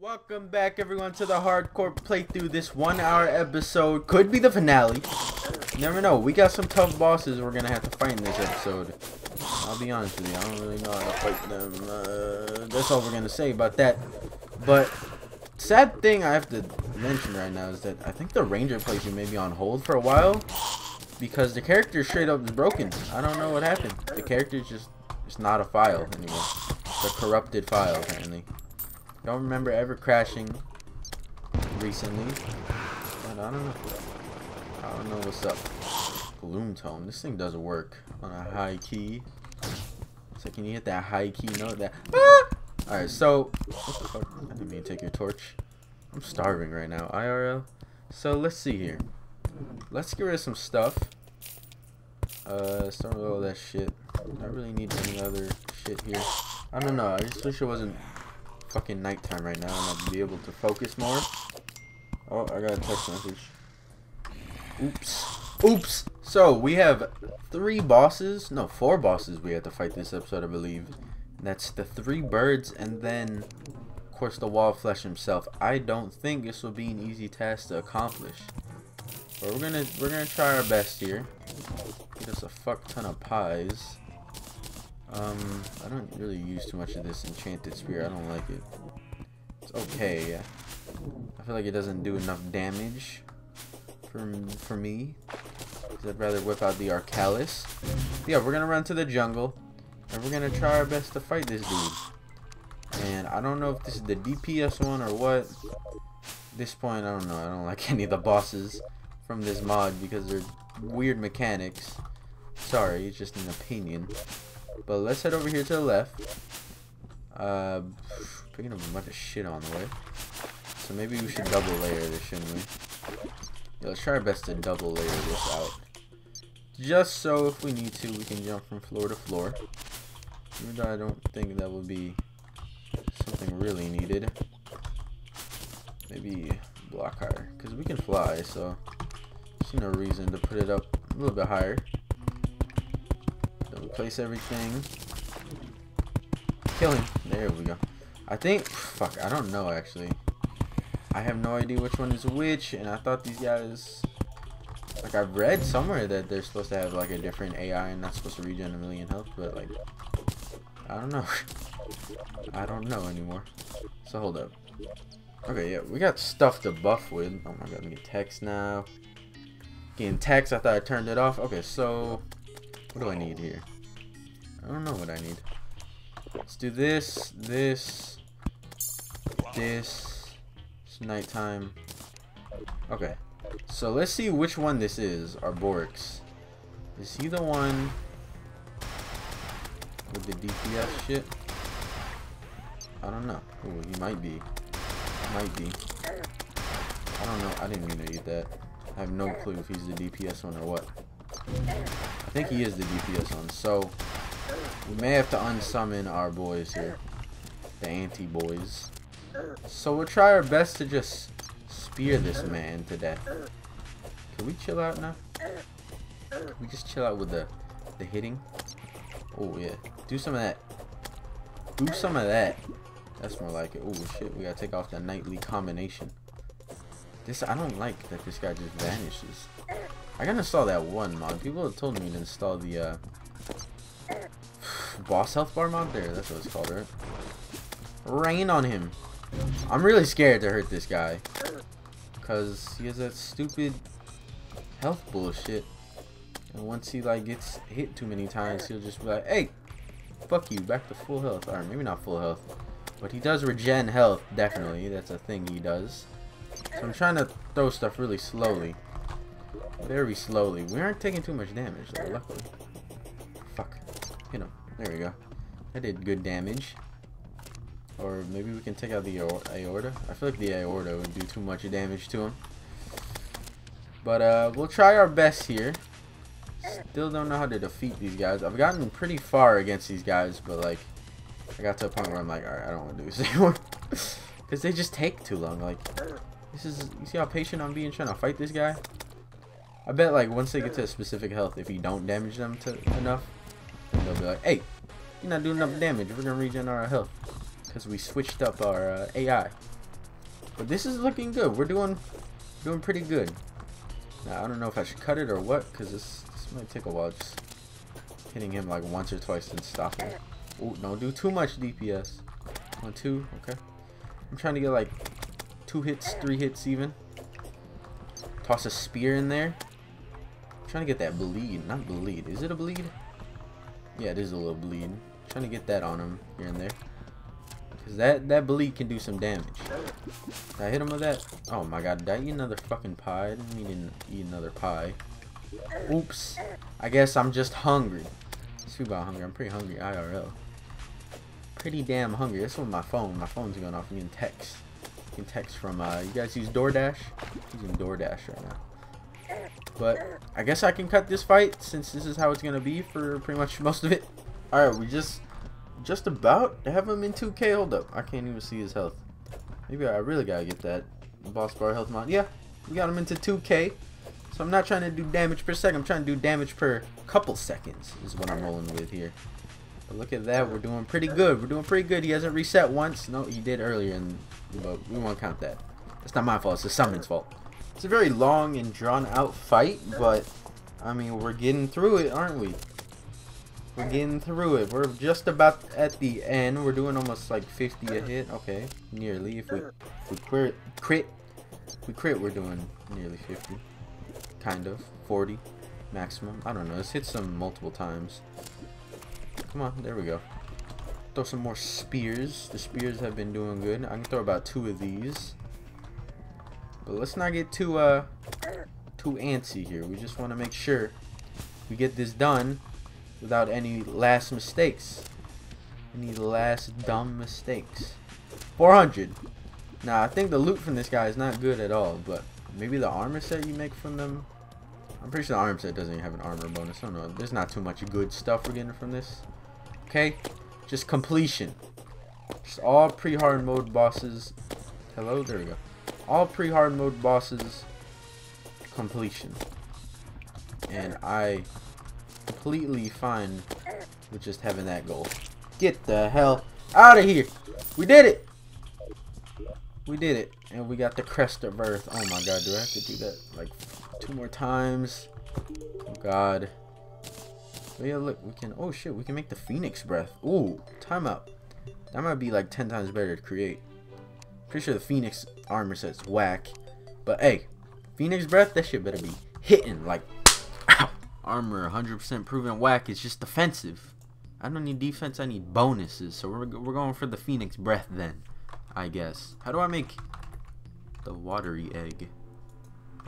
Welcome back everyone to the hardcore playthrough. This one hour episode could be the finale. Never know. We got some tough bosses we're gonna have to fight in this episode. I'll be honest with you, I don't really know how to fight them. Uh, that's all we're gonna say about that. But sad thing I have to mention right now is that I think the ranger playthrough may be on hold for a while because the character straight up is broken. I don't know what happened. The character is just it's not a file anymore. It's a corrupted file apparently. Don't remember ever crashing recently. But I don't know. I don't know what's up. Gloom tone. This thing doesn't work on a high key. So can you hit that high key note? That ah! Alright, so what the fuck? I didn't mean to take your torch. I'm starving right now. IRL. So let's see here. Let's get rid of some stuff. Uh, start with all that shit. I really need any other shit here. I don't know. I just wish it wasn't fucking nighttime right now and I'd be able to focus more. Oh, I got a text message. Oops. Oops. So, we have three bosses. No, four bosses we have to fight this episode, I believe. That's the three birds and then, of course, the wall flesh himself. I don't think this will be an easy task to accomplish. But we're gonna we're gonna try our best here. Get us a fuck ton of pies. Um, I don't really use too much of this enchanted spear. I don't like it. It's okay. I feel like it doesn't do enough damage for for me. I'd rather whip out the Arkhalis. Yeah, we're gonna run to the jungle, and we're gonna try our best to fight this dude. And I don't know if this is the DPS one or what. At this point, I don't know. I don't like any of the bosses from this mod because they're weird mechanics. Sorry, it's just an opinion. But let's head over here to the left. Uh, picking up a bunch of shit on the way. So maybe we should double layer this, shouldn't we? Yeah, let's try our best to double layer this out. Just so if we need to, we can jump from floor to floor. Even though I don't think that would be something really needed. Maybe block higher. Because we can fly, so see no reason to put it up a little bit higher place everything. Kill him. There we go. I think, fuck, I don't know actually. I have no idea which one is which, and I thought these guys, like I've read somewhere that they're supposed to have like a different AI and not supposed to regen a million health, but like, I don't know. I don't know anymore. So hold up. Okay, yeah, we got stuff to buff with. Oh my god, I'm getting text now. Getting text, I thought I turned it off. Okay, so, what do I need here? I don't know what I need. Let's do this, this, this. It's nighttime. Okay. So let's see which one this is, Arborix. Is he the one with the DPS shit? I don't know. Ooh, he might be. Might be. I don't know. I didn't mean to eat that. I have no clue if he's the DPS one or what. I think he is the DPS one. So, we may have to unsummon our boys here. The anti-boys. So we'll try our best to just spear this man to death. Can we chill out now? Can we just chill out with the, the hitting? Oh yeah. Do some of that. Do some of that. That's more like it. Oh shit, we gotta take off the nightly combination. This I don't like that this guy just vanishes. I gotta install that one mod. People have told me to install the uh, boss health bar mod? There, that's what it's called, right? Rain on him. I'm really scared to hurt this guy. Because he has that stupid health bullshit. And once he like gets hit too many times, he'll just be like, hey, fuck you, back to full health. Or maybe not full health. But he does regen health, definitely. That's a thing he does. So I'm trying to throw stuff really slowly. Very slowly. We aren't taking too much damage, though, luckily. Fuck. Hit him. There we go. That did good damage. Or maybe we can take out the aorta. I feel like the aorta would do too much damage to him. But uh, we'll try our best here. Still don't know how to defeat these guys. I've gotten pretty far against these guys, but like, I got to a point where I'm like, alright, I don't want to do this anymore. Because they just take too long. Like, this is, you see how patient I'm being trying to fight this guy? I bet like once they get to a specific health, if you don't damage them to enough, they'll be like, hey, you're not doing enough damage. We're going to regen our health. Because we switched up our uh, AI. But this is looking good. We're doing doing pretty good. Now, I don't know if I should cut it or what, because this, this might take a while. Just hitting him like once or twice and stopping. Don't do too much DPS. One, two, okay. I'm trying to get like two hits, three hits even. Toss a spear in there. I'm trying to get that bleed. Not bleed. Is it a bleed? Yeah, is a little bleed. Trying to get that on him here and there. Because that, that bleed can do some damage. Did I hit him with that? Oh my god, did I eat another fucking pie? I didn't mean to eat another pie. Oops. I guess I'm just hungry. About hungry. I'm pretty hungry IRL. Pretty damn hungry. That's on my phone. My phone's going off. I'm getting text. You can text from, uh, you guys use DoorDash? I'm using DoorDash right now. But I guess I can cut this fight since this is how it's going to be for pretty much most of it. Alright, we just just about have him in 2k. Hold up. I can't even see his health. Maybe I really got to get that boss bar health mod. Yeah, we got him into 2k. So I'm not trying to do damage per second. I'm trying to do damage per couple seconds is what I'm rolling with here. But look at that. We're doing pretty good. We're doing pretty good. He hasn't reset once. No, he did earlier, and but we won't count that. It's not my fault. It's the summon's fault. It's a very long and drawn out fight, but I mean, we're getting through it, aren't we? We're getting through it. We're just about at the end. We're doing almost like 50 a hit. Okay, nearly. If we, if we crit, crit, we crit, we're doing nearly 50 kind of 40 maximum I don't know let's hit some multiple times come on there we go throw some more spears the spears have been doing good I can throw about two of these but let's not get too uh too antsy here we just want to make sure we get this done without any last mistakes any last dumb mistakes 400 now I think the loot from this guy is not good at all but Maybe the armor set you make from them. I'm pretty sure the armor set doesn't even have an armor bonus. I don't know. There's not too much good stuff we're getting from this. Okay? Just completion. Just all pre-hard mode bosses. Hello? There we go. All pre-hard mode bosses completion. And I completely fine with just having that goal. Get the hell out of here. We did it. We did it. And we got the crest of earth. Oh my god, do I have to do that like two more times? Oh god. But yeah, look, we can, oh shit, we can make the phoenix breath. Ooh, timeout. That might be like 10 times better to create. Pretty sure the phoenix armor set's whack. But hey, phoenix breath, that shit better be hitting like, ow. Armor 100% proven whack is just defensive. I don't need defense, I need bonuses. So we're, we're going for the phoenix breath then, I guess. How do I make the watery egg.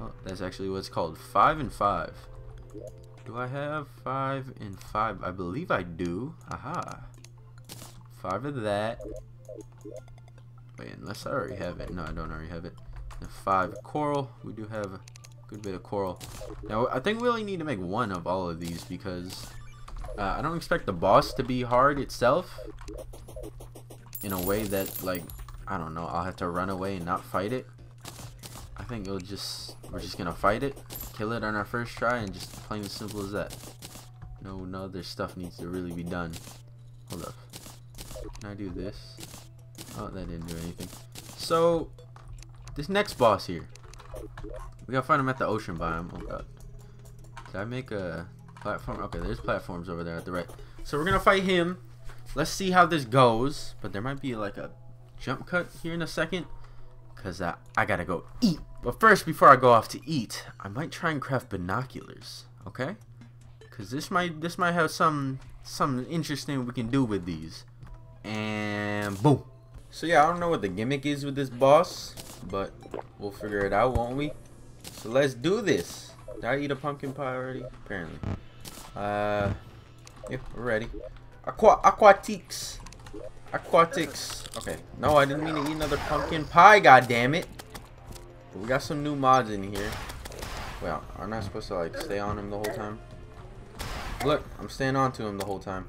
Oh, that's actually what it's called. Five and five. Do I have five and five? I believe I do. Aha. Five of that. Wait, unless I already have it. No, I don't already have it. The five coral. We do have a good bit of coral. Now, I think we only need to make one of all of these because uh, I don't expect the boss to be hard itself in a way that, like, I don't know, I'll have to run away and not fight it. I think it'll just we're just gonna fight it, kill it on our first try, and just plain as simple as that. No, no other stuff needs to really be done. Hold up. Can I do this? Oh, that didn't do anything. So, this next boss here, we gotta find him at the ocean biome. Oh god. Did I make a platform? Okay, there's platforms over there at the right. So we're gonna fight him. Let's see how this goes. But there might be like a jump cut here in a second because uh, I gotta go eat. But first, before I go off to eat, I might try and craft binoculars, okay? Because this might this might have some some interesting we can do with these. And boom. So yeah, I don't know what the gimmick is with this boss, but we'll figure it out, won't we? So let's do this. Did I eat a pumpkin pie already? Apparently. Uh, yeah, we're ready. Aqua aquatiques. Aquatics. Okay. No, I didn't mean to eat another pumpkin pie, God damn it! we got some new mods in here. Well, aren't I supposed to like stay on him the whole time? Look, I'm staying on to him the whole time.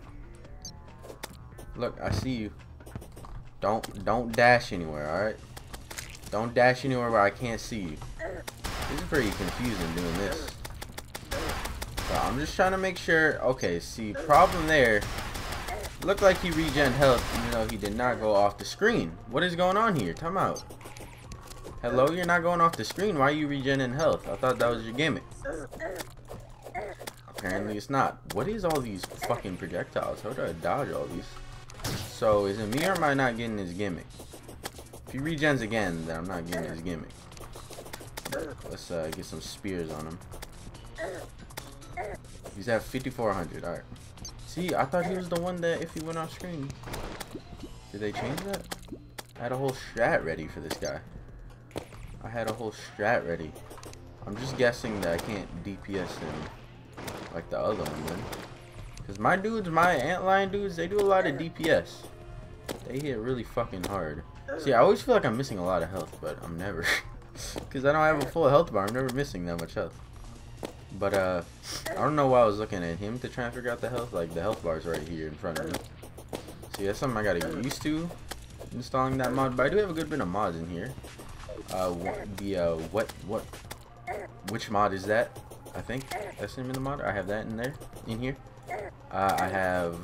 Look, I see you. Don't don't dash anywhere, alright? Don't dash anywhere where I can't see you. This is pretty confusing doing this. So I'm just trying to make sure. Okay, see, problem there Looked like he regen health even though he did not go off the screen. What is going on here? Time out. Hello, you're not going off the screen. Why are you regenerating health? I thought that was your gimmick. Apparently it's not. What is all these fucking projectiles? How do I dodge all these? So, is it me or am I not getting his gimmick? If he regens again, then I'm not getting his gimmick. Let's uh, get some spears on him. He's at 5400. Alright. See, I thought he was the one that if he went off screen. Did they change that? I had a whole strat ready for this guy. I had a whole strat ready. I'm just guessing that I can't DPS him like the other one. Because my dudes, my antlion dudes, they do a lot of DPS. They hit really fucking hard. See, I always feel like I'm missing a lot of health, but I'm never. Because I don't have a full health bar. I'm never missing that much health. But, uh, I don't know why I was looking at him to try and figure out the health. Like, the health bar is right here in front of me. See, that's something I gotta get used to, installing that mod. But I do have a good bit of mods in here. Uh, the, uh, what, what, which mod is that? I think that's the name of the mod. I have that in there, in here. Uh, I have,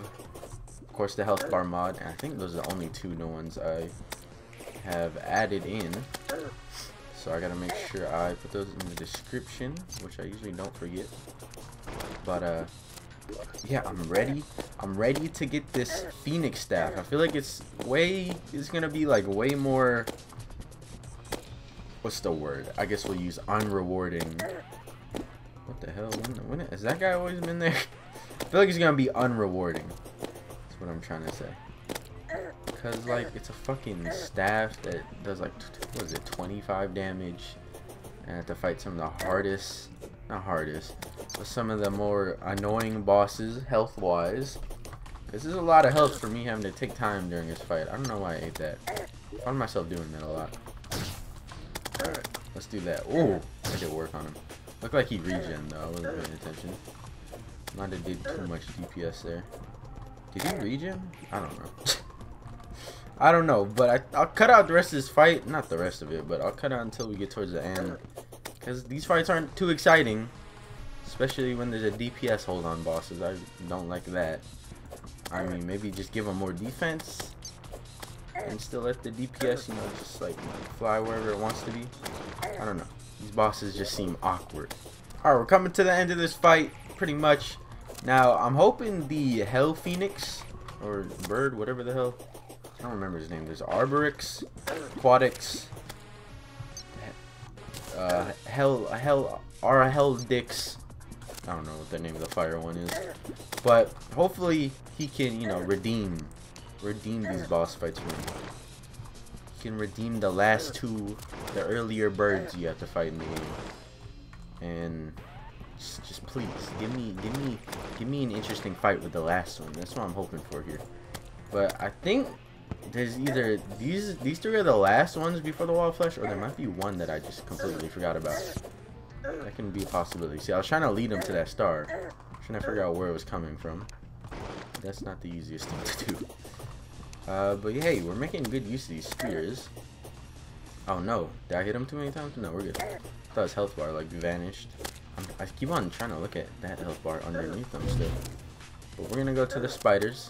course, the health bar mod. And I think those are the only two new ones I have added in. So I gotta make sure I put those in the description, which I usually don't forget. But uh, yeah, I'm ready. I'm ready to get this Phoenix staff. I feel like it's way, it's gonna be like way more. What's the word? I guess we'll use unrewarding. What the hell? When, when has that guy always been there? I feel like it's gonna be unrewarding. What I'm trying to say. Cause like it's a fucking staff that does like what is it 25 damage and I have to fight some of the hardest not hardest but some of the more annoying bosses health wise this is a lot of health for me having to take time during this fight. I don't know why I ate that. I found myself doing that a lot. Alright let's do that. Oh I did work on him. Looked like he regen though. I wasn't paying attention. Might have did too much DPS there did he regen? I don't know I don't know, but I, I'll cut out the rest of this fight. Not the rest of it, but I'll cut out until we get towards the end. Because these fights aren't too exciting. Especially when there's a DPS hold on bosses. I don't like that. I mean, maybe just give them more defense. And still let the DPS, you know, just like fly wherever it wants to be. I don't know. These bosses just seem awkward. Alright, we're coming to the end of this fight, pretty much. Now, I'm hoping the Hell Phoenix, or Bird, whatever the hell, I don't remember his name. There's Arborix, Quadix, uh, Hell, Hell, Ara Hell Dix. I don't know what the name of the fire one is, but hopefully he can, you know, redeem, redeem these boss fights for me. He can redeem the last two, the earlier birds you have to fight in the game, and just, just please give me, give me, give me an interesting fight with the last one. That's what I'm hoping for here. But I think there's either these these three are the last ones before the wall flesh, or there might be one that I just completely forgot about. That can be a possibility. See, I was trying to lead him to that star, trying to figure out where it was coming from. That's not the easiest thing to do. Uh, but hey, we're making good use of these spears. Oh no, did I hit him too many times? No, we're good. I thought his health bar like vanished. I'm, keep on trying to look at that health bar underneath them still. But we're gonna go to the spiders.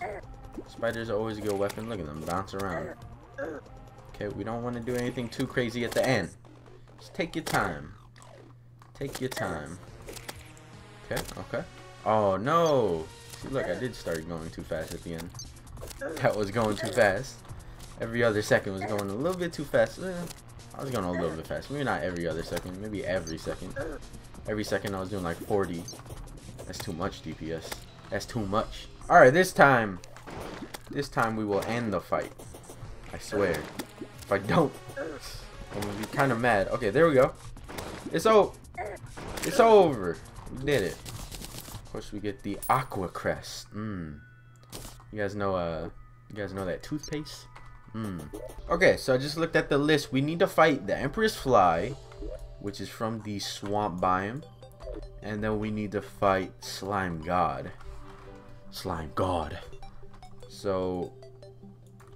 Spiders are always a good weapon. Look at them bounce around. Okay, we don't want to do anything too crazy at the end. Just take your time. Take your time. Okay, okay. Oh, no. See, look, I did start going too fast at the end. That was going too fast. Every other second was going a little bit too fast. Eh, I was going a little bit fast. Maybe not every other second. Maybe every second. Every second I was doing like 40. That's too much DPS. That's too much. Alright, this time this time we will end the fight. I swear. If I don't, I'm gonna be kind of mad. Okay, there we go. It's o It's over. We did it. Of course, we get the Aqua Crest. Mmm. You guys know, uh, you guys know that toothpaste? Mmm. Okay, so I just looked at the list. We need to fight the Empress Fly, which is from the Swamp Biome. And then we need to fight Slime God. Slime God. So,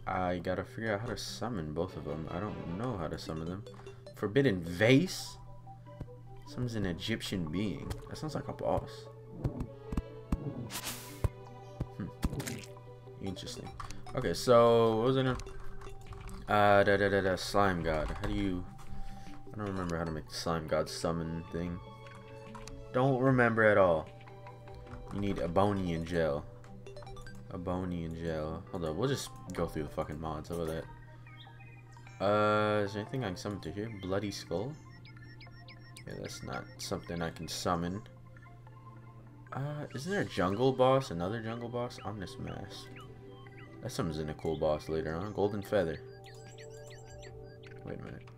I gotta figure out how to summon both of them. I don't know how to summon them. Forbidden Vase? Summons an Egyptian being. That sounds like a boss. Hmm. Interesting. Okay, so, what was I gonna... Uh, da da da da, Slime God. How do you... I don't remember how to make the slime god summon thing. Don't remember at all. You need Ebonian gel. Ebonian gel. Hold up, we'll just go through the fucking mods over that. Uh, is there anything I can summon to here? Bloody Skull? Yeah, that's not something I can summon. Uh, isn't there a jungle boss? Another jungle boss? Omnis Mask. That summons in a cool boss later on. Golden Feather. Wait a minute.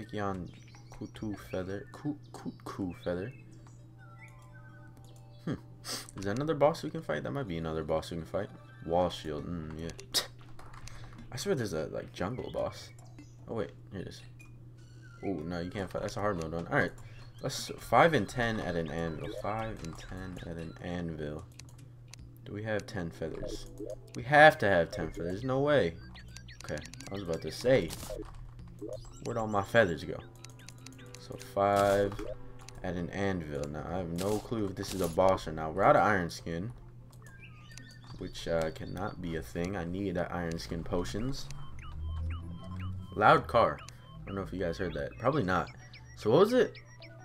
Fikyon Kutu Feather. Kutu Feather. Hmm. Is that another boss we can fight? That might be another boss we can fight. Wall Shield. Mm, yeah. I swear there's a like jungle boss. Oh wait, here it is. Oh no, you can't fight. That's a hard mode one. All right, let's five and ten at an anvil. Five and ten at an anvil. Do we have ten feathers? We have to have ten feathers. No way. Okay, I was about to say, where'd all my feathers go? So five at an anvil. Now I have no clue if this is a boss or not. We're out of iron skin which uh, cannot be a thing. I need uh, iron skin potions. Loud car. I don't know if you guys heard that. Probably not. So what was it?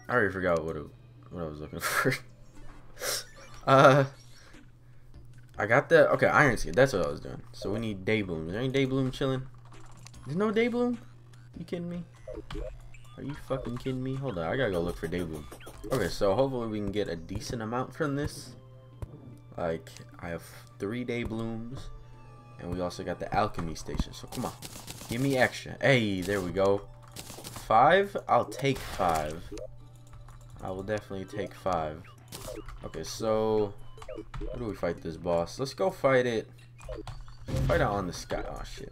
I already forgot what it, what I was looking for. uh, I got the okay iron skin. That's what I was doing. So we need day bloom. Is there any day bloom chilling? There's no day bloom. You kidding me? Are you fucking kidding me? Hold on, I gotta go look for day bloom. Okay, so hopefully we can get a decent amount from this. Like, I have three day blooms. And we also got the alchemy station. So come on. Give me extra. Hey, there we go. Five? I'll take five. I will definitely take five. Okay, so how do we fight this boss? Let's go fight it. Fight it on the sky. Oh shit.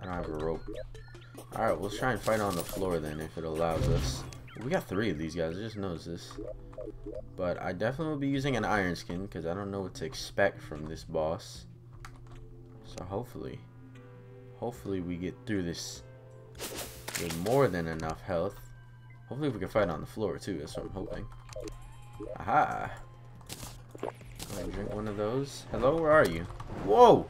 I don't have a rope. Alright, we'll try and fight on the floor then if it allows us. We got three of these guys. I just noticed this. But I definitely will be using an iron skin because I don't know what to expect from this boss. So hopefully, hopefully we get through this with more than enough health. Hopefully we can fight on the floor too. That's what I'm hoping. Aha! Drink one of those? Hello, where are you? Whoa!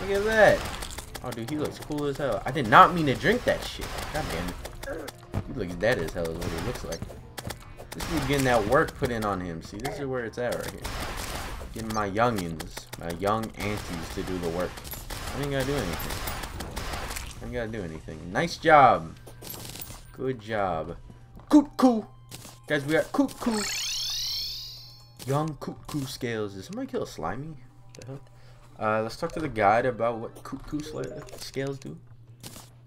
Look at that! Oh, dude, he looks cool as hell. I did not mean to drink that shit. God damn it. He looks dead as hell is what he looks like. This dude getting that work put in on him. See, this is where it's at right here. Getting my youngins, my young aunties to do the work. I ain't gotta do anything. I ain't gotta do anything. Nice job. Good job. Cuckoo. Guys, we got cuckoo. Young cuckoo scales. Did somebody kill slimy? The hell? Uh, let's talk to the guide about what cuckoo scales do.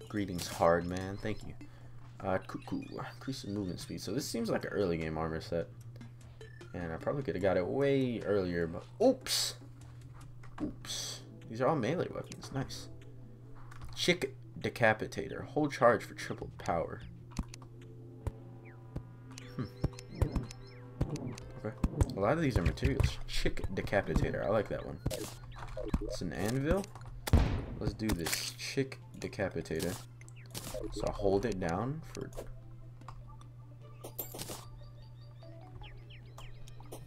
Greetings, hard man. Thank you. Uh, cuckoo. Increase the movement speed. So this seems like an early game armor set. And I probably could have got it way earlier, but oops. Oops. These are all melee weapons. Nice. Chick Decapitator. Hold charge for triple power. Hmm. Okay. A lot of these are materials. Chick Decapitator. I like that one. It's an anvil. Let's do this. Chick Decapitator. So I hold it down for...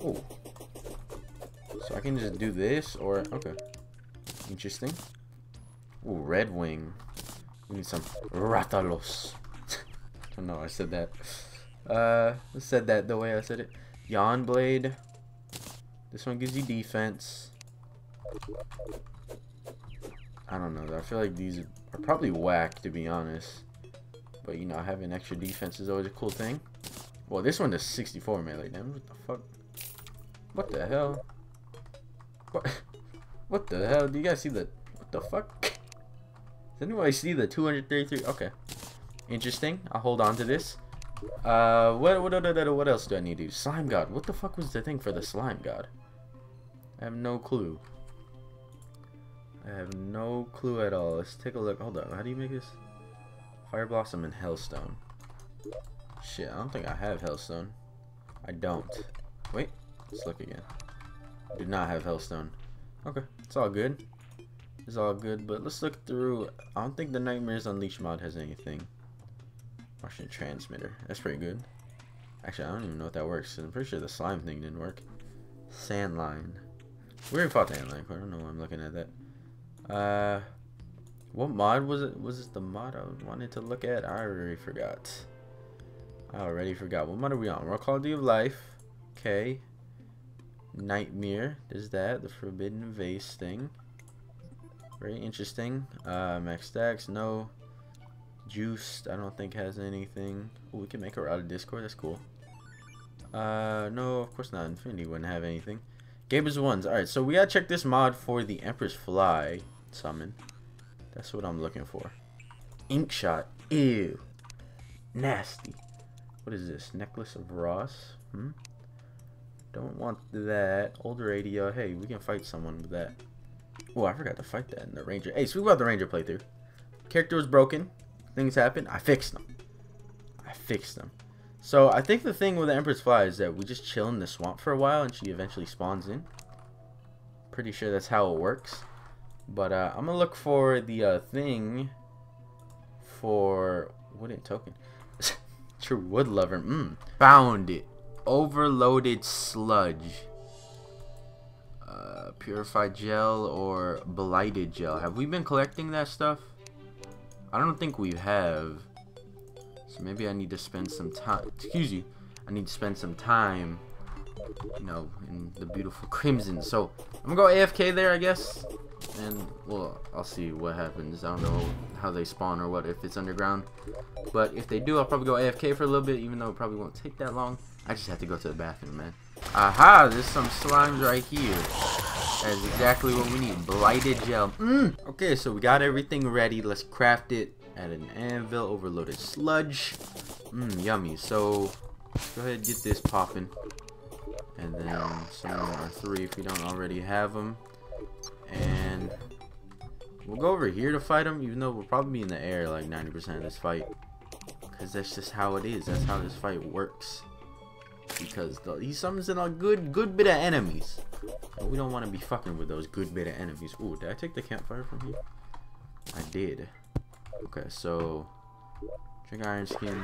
Oh. So I can just do this or... Okay. Interesting. Oh, Red Wing. We need some Ratalos. I don't know I said that. Uh, I said that the way I said it. Yawn Blade. This one gives you defense. I don't know. I feel like these are probably whack, to be honest. But, you know, having extra defense is always a cool thing. Well, this one does 64 melee damage. What the fuck? What the hell? What? What the hell? Do you guys see the... What the fuck? Does anybody see the 233? Okay. Interesting. I'll hold on to this. Uh, what, what, what, what else do I need to do? Slime God. What the fuck was the thing for the Slime God? I have no clue. I have no clue at all. Let's take a look. Hold on. How do you make this? Fire Blossom and Hellstone. Shit, I don't think I have Hellstone. I don't. Wait. Let's look again. do not have Hellstone. Okay. It's all good. It's all good, but let's look through. I don't think the Nightmares Unleashed mod has anything. Martian Transmitter. That's pretty good. Actually, I don't even know if that works. I'm pretty sure the slime thing didn't work. Sandline. We already fought the Sandline. I don't know why I'm looking at that. Uh, what mod was it? Was it the mod I wanted to look at? I already forgot. I already forgot. What mod are we on? We're on Call of Duty Life. Okay. Nightmare. There's that. The Forbidden Vase thing. Very interesting. Uh, Max Stacks. No. Juiced. I don't think has anything. Ooh, we can make her out of Discord. That's cool. Uh, no, of course not. Infinity wouldn't have anything. Gaber's ones. Alright, so we gotta check this mod for the Empress Fly summon. That's what I'm looking for. Ink shot. Ew. Nasty. What is this? Necklace of Ross? Hmm? Don't want that. Older radio. Hey, we can fight someone with that. Oh, I forgot to fight that in the Ranger. Hey, speak about the Ranger playthrough. Character was broken. Things happened. I fixed them. I fixed them. So, I think the thing with the Empress Fly is that we just chill in the swamp for a while and she eventually spawns in. Pretty sure that's how it works. But, uh, I'm gonna look for the, uh, thing for wooden token. True wood lover. Mm. Found it. Overloaded sludge. Uh, purified gel or blighted gel. Have we been collecting that stuff? I don't think we have. So maybe I need to spend some time. Excuse you. I need to spend some time, you know, in the beautiful crimson. So I'm gonna go AFK there, I guess. And well, I'll see what happens. I don't know how they spawn or what if it's underground. But if they do, I'll probably go AFK for a little bit, even though it probably won't take that long. I just have to go to the bathroom, man. Aha, there's some slimes right here. That's exactly what we need. Blighted gel. Mm. Okay, so we got everything ready. Let's craft it. Add an anvil, overloaded sludge. Mmm, yummy. So, go ahead and get this popping. And then some more three if we don't already have them. And we'll go over here to fight them even though we'll probably be in the air like 90% of this fight. Because that's just how it is. That's how this fight works because the, he summons in a good good bit of enemies. But we don't want to be fucking with those good bit of enemies. Ooh, did I take the campfire from here? I did. Okay, so drink iron skin.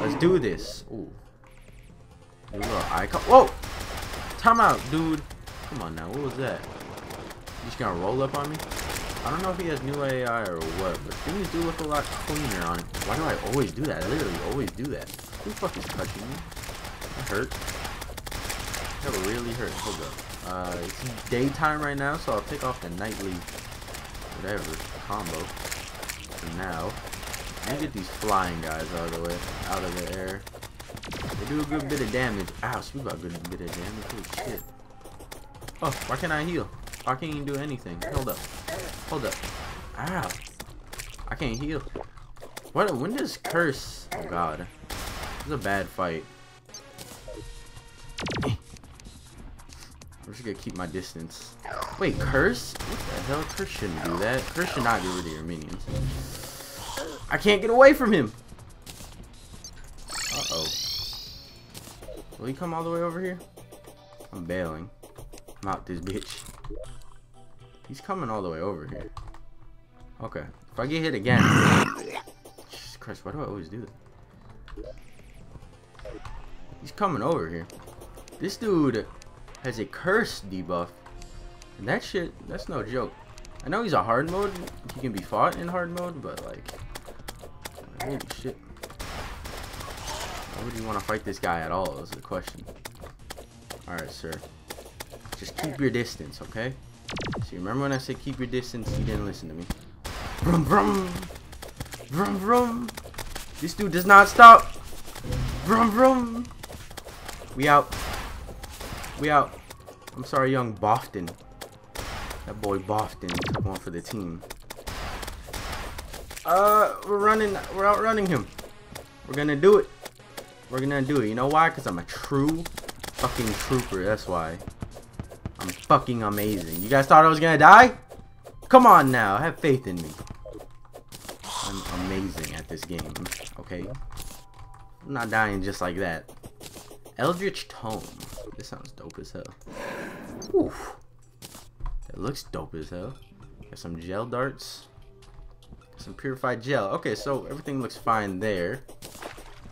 Let's do this. Ooh. Icon. Whoa! Time out, dude. Come on now. What was that? Just gonna roll up on me? I don't know if he has new AI or what, but things do look a lot cleaner on. Why do I always do that? I literally always do that. Who the fuck is touching me? That hurt. That really hurt. Hold up. Uh, it's daytime right now, so I'll take off the nightly whatever combo for now. And get these flying guys out of the way, out of the air. They do a good bit of damage. Ow, got a good bit of damage. Holy shit. Oh, why can't I heal? Oh, I can't even do anything. Hold up. Hold up. Ow. I can't heal. What? When does curse? Oh god. This is a bad fight. I'm just gonna keep my distance. Wait, curse? What the hell? Curse shouldn't do that. Curse should not get rid of your minions. I can't get away from him. Will he come all the way over here? I'm bailing. I'm out this bitch. He's coming all the way over here. Okay. If I get hit again... Jesus Christ, why do I always do that? He's coming over here. This dude has a curse debuff. And that shit, that's no joke. I know he's a hard mode. He can be fought in hard mode, but like, holy shit. Would you want to fight this guy at all is the question. Alright, sir. Just keep your distance, okay? See, remember when I said keep your distance? You didn't listen to me. Vroom, vroom. Vroom, vroom. This dude does not stop. Vroom, vroom. We out. We out. I'm sorry, young Bofton. That boy Bofton took one for the team. Uh, we're running. We're outrunning him. We're gonna do it. We're gonna do it. You know why? Because I'm a true fucking trooper. That's why. I'm fucking amazing. You guys thought I was gonna die? Come on now. Have faith in me. I'm amazing at this game. Okay? I'm not dying just like that. Eldritch Tome. This sounds dope as hell. Oof. It looks dope as hell. Got some gel darts. Some purified gel. Okay, so everything looks fine there.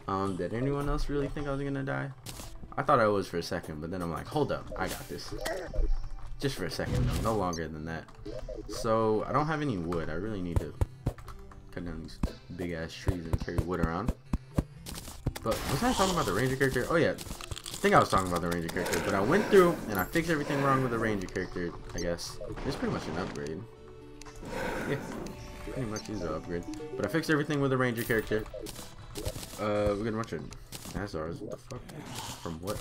Um, did anyone else really think I was gonna die? I thought I was for a second, but then I'm like, hold up, I got this. Just for a second, though, no longer than that. So, I don't have any wood. I really need to cut down these big ass trees and carry wood around. But wasn't I talking about the ranger character? Oh yeah, I think I was talking about the ranger character. But I went through and I fixed everything wrong with the ranger character. I guess it's pretty much an upgrade. Yeah, pretty much is an upgrade. But I fixed everything with the ranger character. Uh, we got a bunch of Nazars. What the fuck? From what?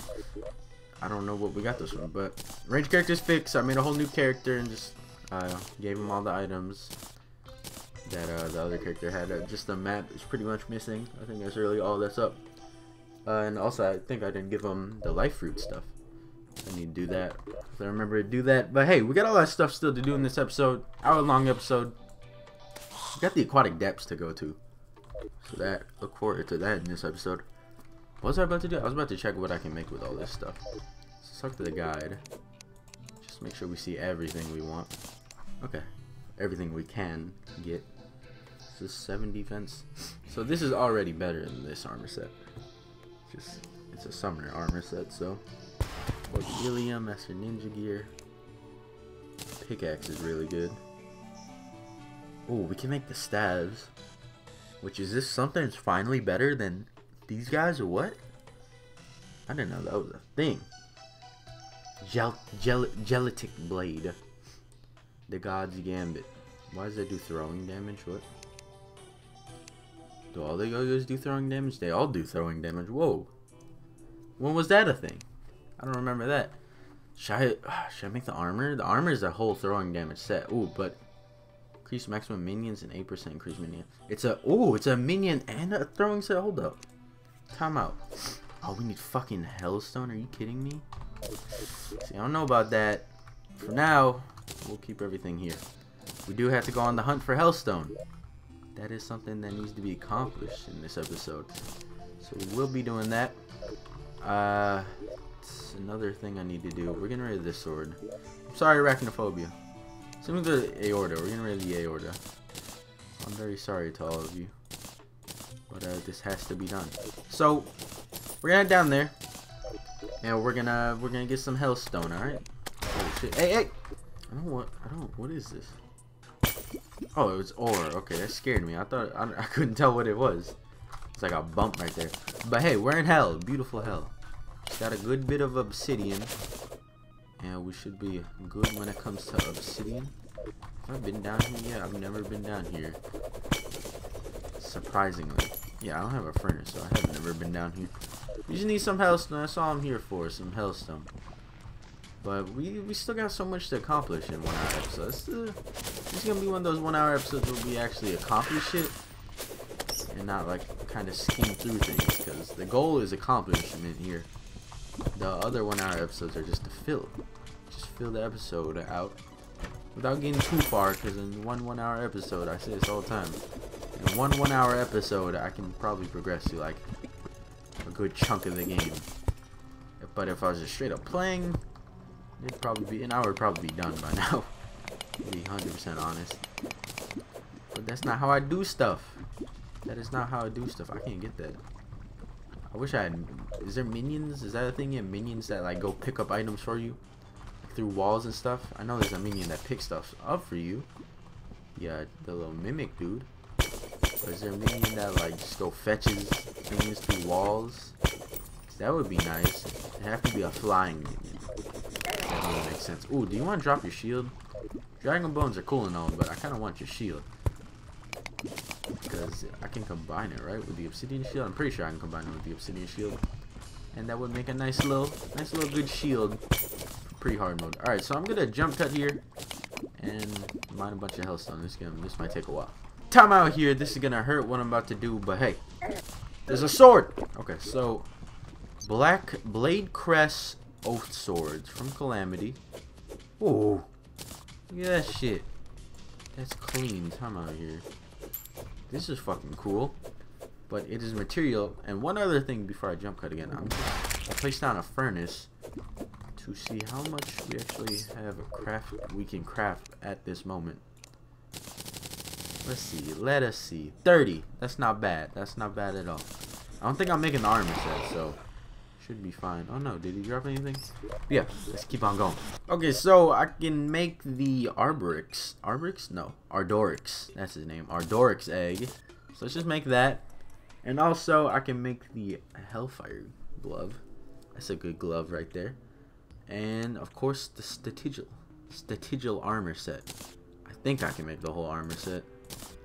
I don't know what we got this one, but range characters fixed. I made a whole new character and just uh, gave him all the items that uh, the other character had. Uh, just the map is pretty much missing. I think that's really all that's up. Uh, and also, I think I didn't give him the life fruit stuff. I need to do that. I remember to do that. But hey, we got all that stuff still to do in this episode. Hour long episode. We got the aquatic depths to go to. So that, look forward to that in this episode. What was I about to do? I was about to check what I can make with all this stuff. Suck to the guide. Just make sure we see everything we want. Okay. Everything we can get. This is 7 defense. So this is already better than this armor set. Just, it's a summoner armor set, so. Orgilium, Master Ninja Gear. Pickaxe is really good. Oh, we can make the staves. Which is this something that's finally better than these guys or what? I didn't know that was a thing. Gel, gel, gelatic blade. The God's Gambit. Why does that do throwing damage? What? Do all the go-go's do throwing damage? They all do throwing damage. Whoa. When was that a thing? I don't remember that. Should I, should I make the armor? The armor is a whole throwing damage set. Ooh, but increase maximum minions and 8% increase minion. It's a, oh, it's a minion and a throwing set. Hold up. Time out. Oh, we need fucking Hellstone. Are you kidding me? See, I don't know about that. For now, we'll keep everything here. We do have to go on the hunt for Hellstone. That is something that needs to be accomplished in this episode. So we will be doing that. Uh, it's another thing I need to do. We're getting rid of this sword. I'm sorry, arachnophobia. With the aorta. We're getting rid of the aorta. I'm very sorry to all of you. But uh, this has to be done. So, we're gonna head down there. And we're gonna we're gonna get some hellstone, alright? Oh shit. Hey, hey! I don't want I don't what is this? Oh, it was ore. Okay, that scared me. I thought I, I couldn't tell what it was. It's like a bump right there. But hey, we're in hell. Beautiful hell. It's got a good bit of obsidian. And we should be good when it comes to obsidian. Have I been down here yet? I've never been down here. Surprisingly. Yeah, I don't have a furnace, so I have never been down here. We just need some hellstone. That's all I'm here for, some hellstone. But we we still got so much to accomplish in one hour episode. This is, this is gonna be one of those one hour episodes where we actually accomplish it and not like kind of skim through things because the goal is accomplishment here. The other one hour episodes are just to fill, just fill the episode out without getting too far because in one one hour episode, I say this all the time, in one one hour episode I can probably progress to like a good chunk of the game. But if I was just straight up playing, it'd probably be an hour would probably be done by now. to be 100% honest. But that's not how I do stuff. That is not how I do stuff. I can't get that. I wish I had. Is there minions? Is that a thing? Yeah, minions that like go pick up items for you like, through walls and stuff. I know there's a minion that picks stuff up for you. Yeah, the little mimic dude. But is there a minion that like just go fetches things through walls? That would be nice. It'd have to be a flying minion. That would make sense. Ooh, do you want to drop your shield? Dragon bones are cool and all, but I kind of want your shield because I can combine it right with the obsidian shield. I'm pretty sure I can combine it with the obsidian shield, and that would make a nice little, nice little good shield. Pretty hard mode. All right, so I'm gonna jump cut here and mine a bunch of hellstone. This gonna, this might take a while. Time out here. This is gonna hurt what I'm about to do, but hey, there's a sword. Okay, so black blade crest oath swords from Calamity. Ooh, look at that shit. That's clean. Time out here. This is fucking cool. But it is material. And one other thing before I jump cut again. I'm just, I placed down a furnace to see how much we actually have a craft we can craft at this moment. Let's see. Let us see. 30. That's not bad. That's not bad at all. I don't think I'm making the armor set, so should be fine. Oh no, did he drop anything? Yeah, let's keep on going. Okay, so I can make the Arborix. Arborix? No, Ardorix. That's his name. Ardorix egg. So let's just make that. And also, I can make the Hellfire glove. That's a good glove right there. And, of course, the Statigel. Statigel armor set. I think I can make the whole armor set.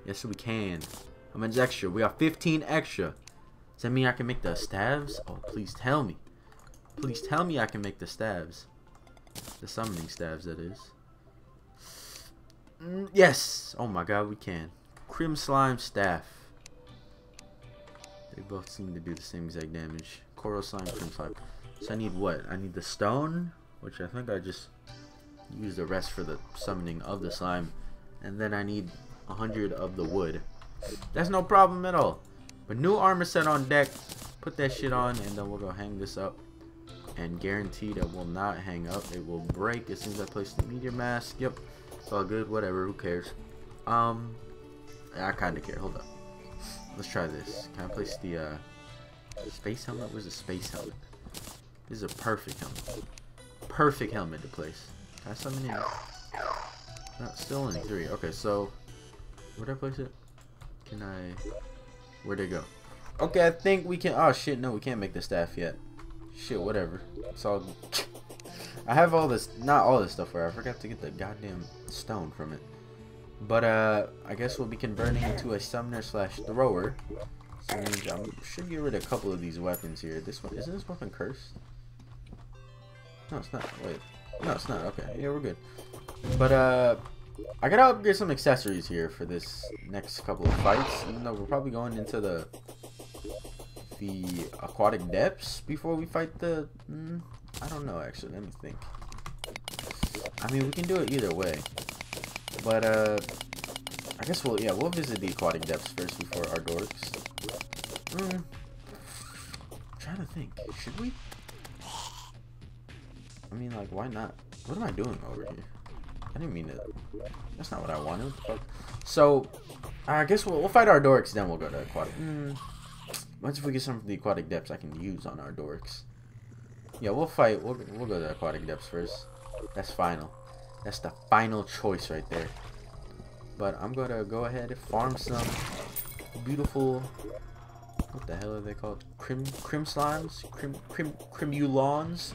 Yes, we can. How much extra? We got 15 extra. Does that mean I can make the staves? Oh, please tell me. Please tell me I can make the staves. The summoning staves, that is. Mm, yes! Oh my god, we can. Crim Slime Staff. They both seem to do the same exact damage. Coral Slime, Crim Slime. So I need what? I need the stone, which I think I just used the rest for the summoning of the slime. And then I need 100 of the wood. That's no problem at all. But new armor set on deck. Put that shit on and then we'll go hang this up. And guarantee that will not hang up. It will break as soon as I place the meteor mask. Yep. It's all good. Whatever. Who cares? Um, I kind of care. Hold up. Let's try this. Can I place the uh, space helmet? Where's the space helmet? This is a perfect helmet. Perfect helmet to place. Can I summon in? Not still in three. Okay, so where'd I place it? Can I? Where'd it go? Okay, I think we can. Oh shit, no, we can't make the staff yet. Shit, whatever. It's all. I have all this, not all this stuff where I forgot to get the goddamn stone from it. But uh, I guess we'll be converting into a summoner slash thrower. So I should get rid of a couple of these weapons here. This one isn't this weapon cursed? No, it's not. Wait. No, it's not. Okay. Yeah, we're good. But, uh, I gotta upgrade some accessories here for this next couple of fights. Even though we're probably going into the the aquatic depths before we fight the... Mm, I don't know, actually. Let me think. I mean, we can do it either way. But, uh, I guess we'll, yeah, we'll visit the aquatic depths first before our dorks. Hmm. Trying to think. Should we? I mean, like, why not? What am I doing over here? I didn't mean to. That's not what I wanted. So, I guess we'll, we'll fight our dorks, then we'll go to aquatic. Mm. Once if we get some of the aquatic depths I can use on our dorks. Yeah, we'll fight. We'll, we'll go to aquatic depths first. That's final. That's the final choice right there. But I'm going to go ahead and farm some beautiful what the hell are they called? Crim crim slimes? Crim crim crimulons?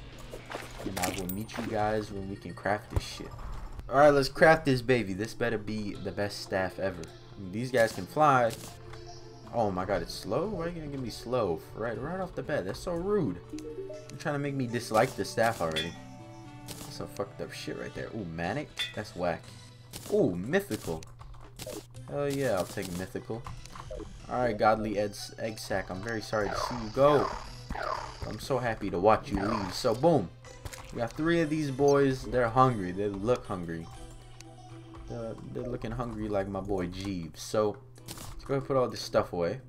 And I will meet you guys when we can craft this shit. Alright, let's craft this baby. This better be the best staff ever. I mean, these guys can fly. Oh my god, it's slow? Why are you gonna give me slow? Right right off the bat. That's so rude. You're trying to make me dislike the staff already. That's some fucked up shit right there. Ooh, manic? That's whack. Ooh, mythical. Hell yeah, I'll take mythical. Alright, godly egg sack. I'm very sorry to see you go. I'm so happy to watch you leave. So, boom. We got three of these boys. They're hungry. They look hungry. Uh, they're looking hungry like my boy Jeeves. So, let's go and put all this stuff away.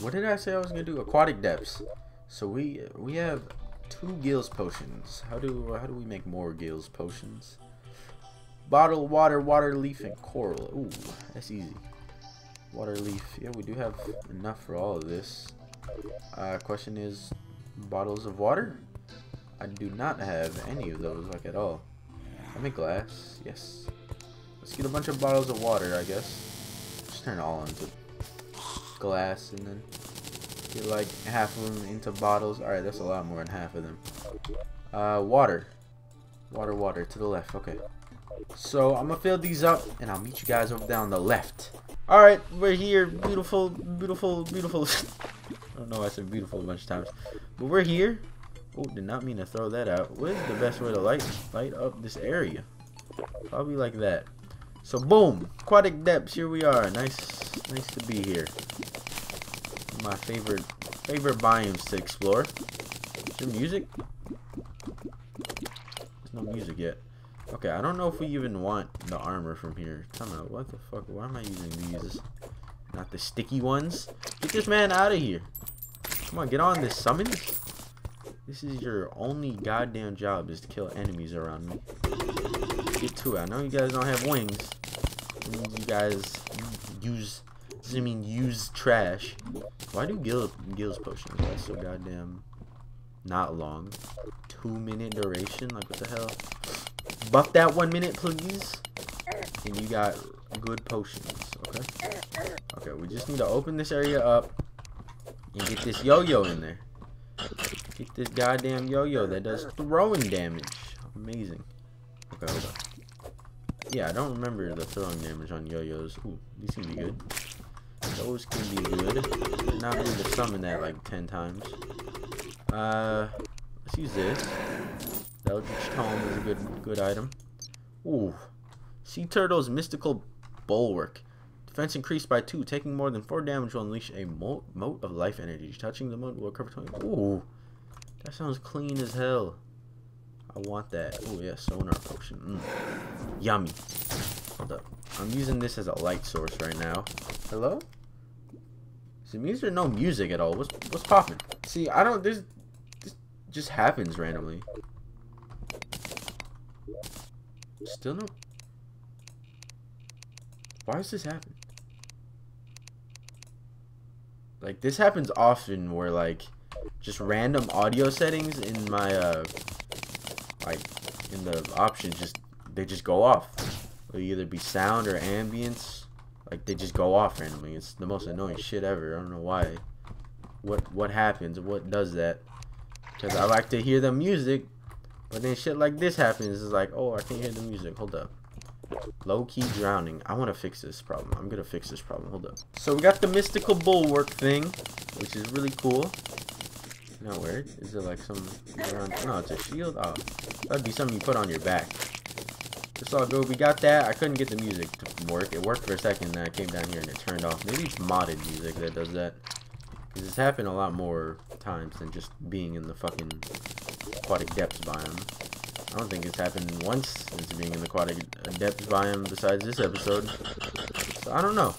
What did I say I was going to do? Aquatic depths. So, we we have two gills potions. How do how do we make more gills potions? Bottle, water, water, leaf, and coral. Ooh, that's easy. Water leaf. Yeah, we do have enough for all of this. Uh, question is, bottles of water? I do not have any of those, like, at all. I make glass, yes. Let's get a bunch of bottles of water, I guess. Just turn it all into glass, and then get, like, half of them into bottles. Alright, that's a lot more than half of them. Uh, water. Water, water, to the left, okay. So, I'm gonna fill these up, and I'll meet you guys over there on the left. Alright, we're here. Beautiful, beautiful, beautiful. I don't know I said beautiful a bunch of times. But we're here. Oh, did not mean to throw that out. What is the best way to light light up this area? Probably like that. So boom, aquatic depths. Here we are. Nice, nice to be here. My favorite, favorite biomes to explore. Is there music? There's no music yet. Okay, I don't know if we even want the armor from here. Come on, what the fuck? Why am I using these? Not the sticky ones. Get this man out of here. Come on, get on this summons. This is your only goddamn job is to kill enemies around me. Get to it. I know you guys don't have wings. You guys use, it mean use trash? Why do Gil, Gills potions last so goddamn not long? Two minute duration? Like what the hell? Buff that one minute, please. And you got good potions, okay? Okay, we just need to open this area up. And get this yo-yo in there. Get this goddamn yo-yo that does throwing damage. Amazing. Okay, hold on. Yeah, I don't remember the throwing damage on yo-yos. Ooh, these can be good. Those can be good. Not really to summon that like 10 times. Uh, let's use this. The Eldritch Tome is a good good item. Ooh. Sea Turtle's Mystical Bulwark. Defense increased by 2. Taking more than 4 damage will unleash a mote, mote of life energy. Touching the mote will recover 20. Ooh. That sounds clean as hell. I want that. Oh, yeah. Sonar Potion. Mm. Yummy. Hold up. I'm using this as a light source right now. Hello? Is it music no music at all? What's what's popping? See, I don't. This this just happens randomly. Still no. Why does this happen? Like this happens often, where like just random audio settings in my uh like in the options just they just go off. It'll either be sound or ambience like they just go off randomly. It's the most annoying shit ever. I don't know why. What what happens? What does that? Because I like to hear the music, but then shit like this happens. It's like, oh, I can't hear the music. Hold up. Low key drowning. I want to fix this problem. I'm gonna fix this problem. Hold up. So we got the mystical bulwark thing, which is really cool. Now where is it? Like some? No, it's a shield. Oh, that'd be something you put on your back. It's all good. We got that. I couldn't get the music to work. It worked for a second, then I came down here and it turned off. Maybe it's modded music that does that. Because it's happened a lot more times than just being in the fucking aquatic depths biome. I don't think it's happened once since being in the aquatic depths biome besides this episode. So I don't know.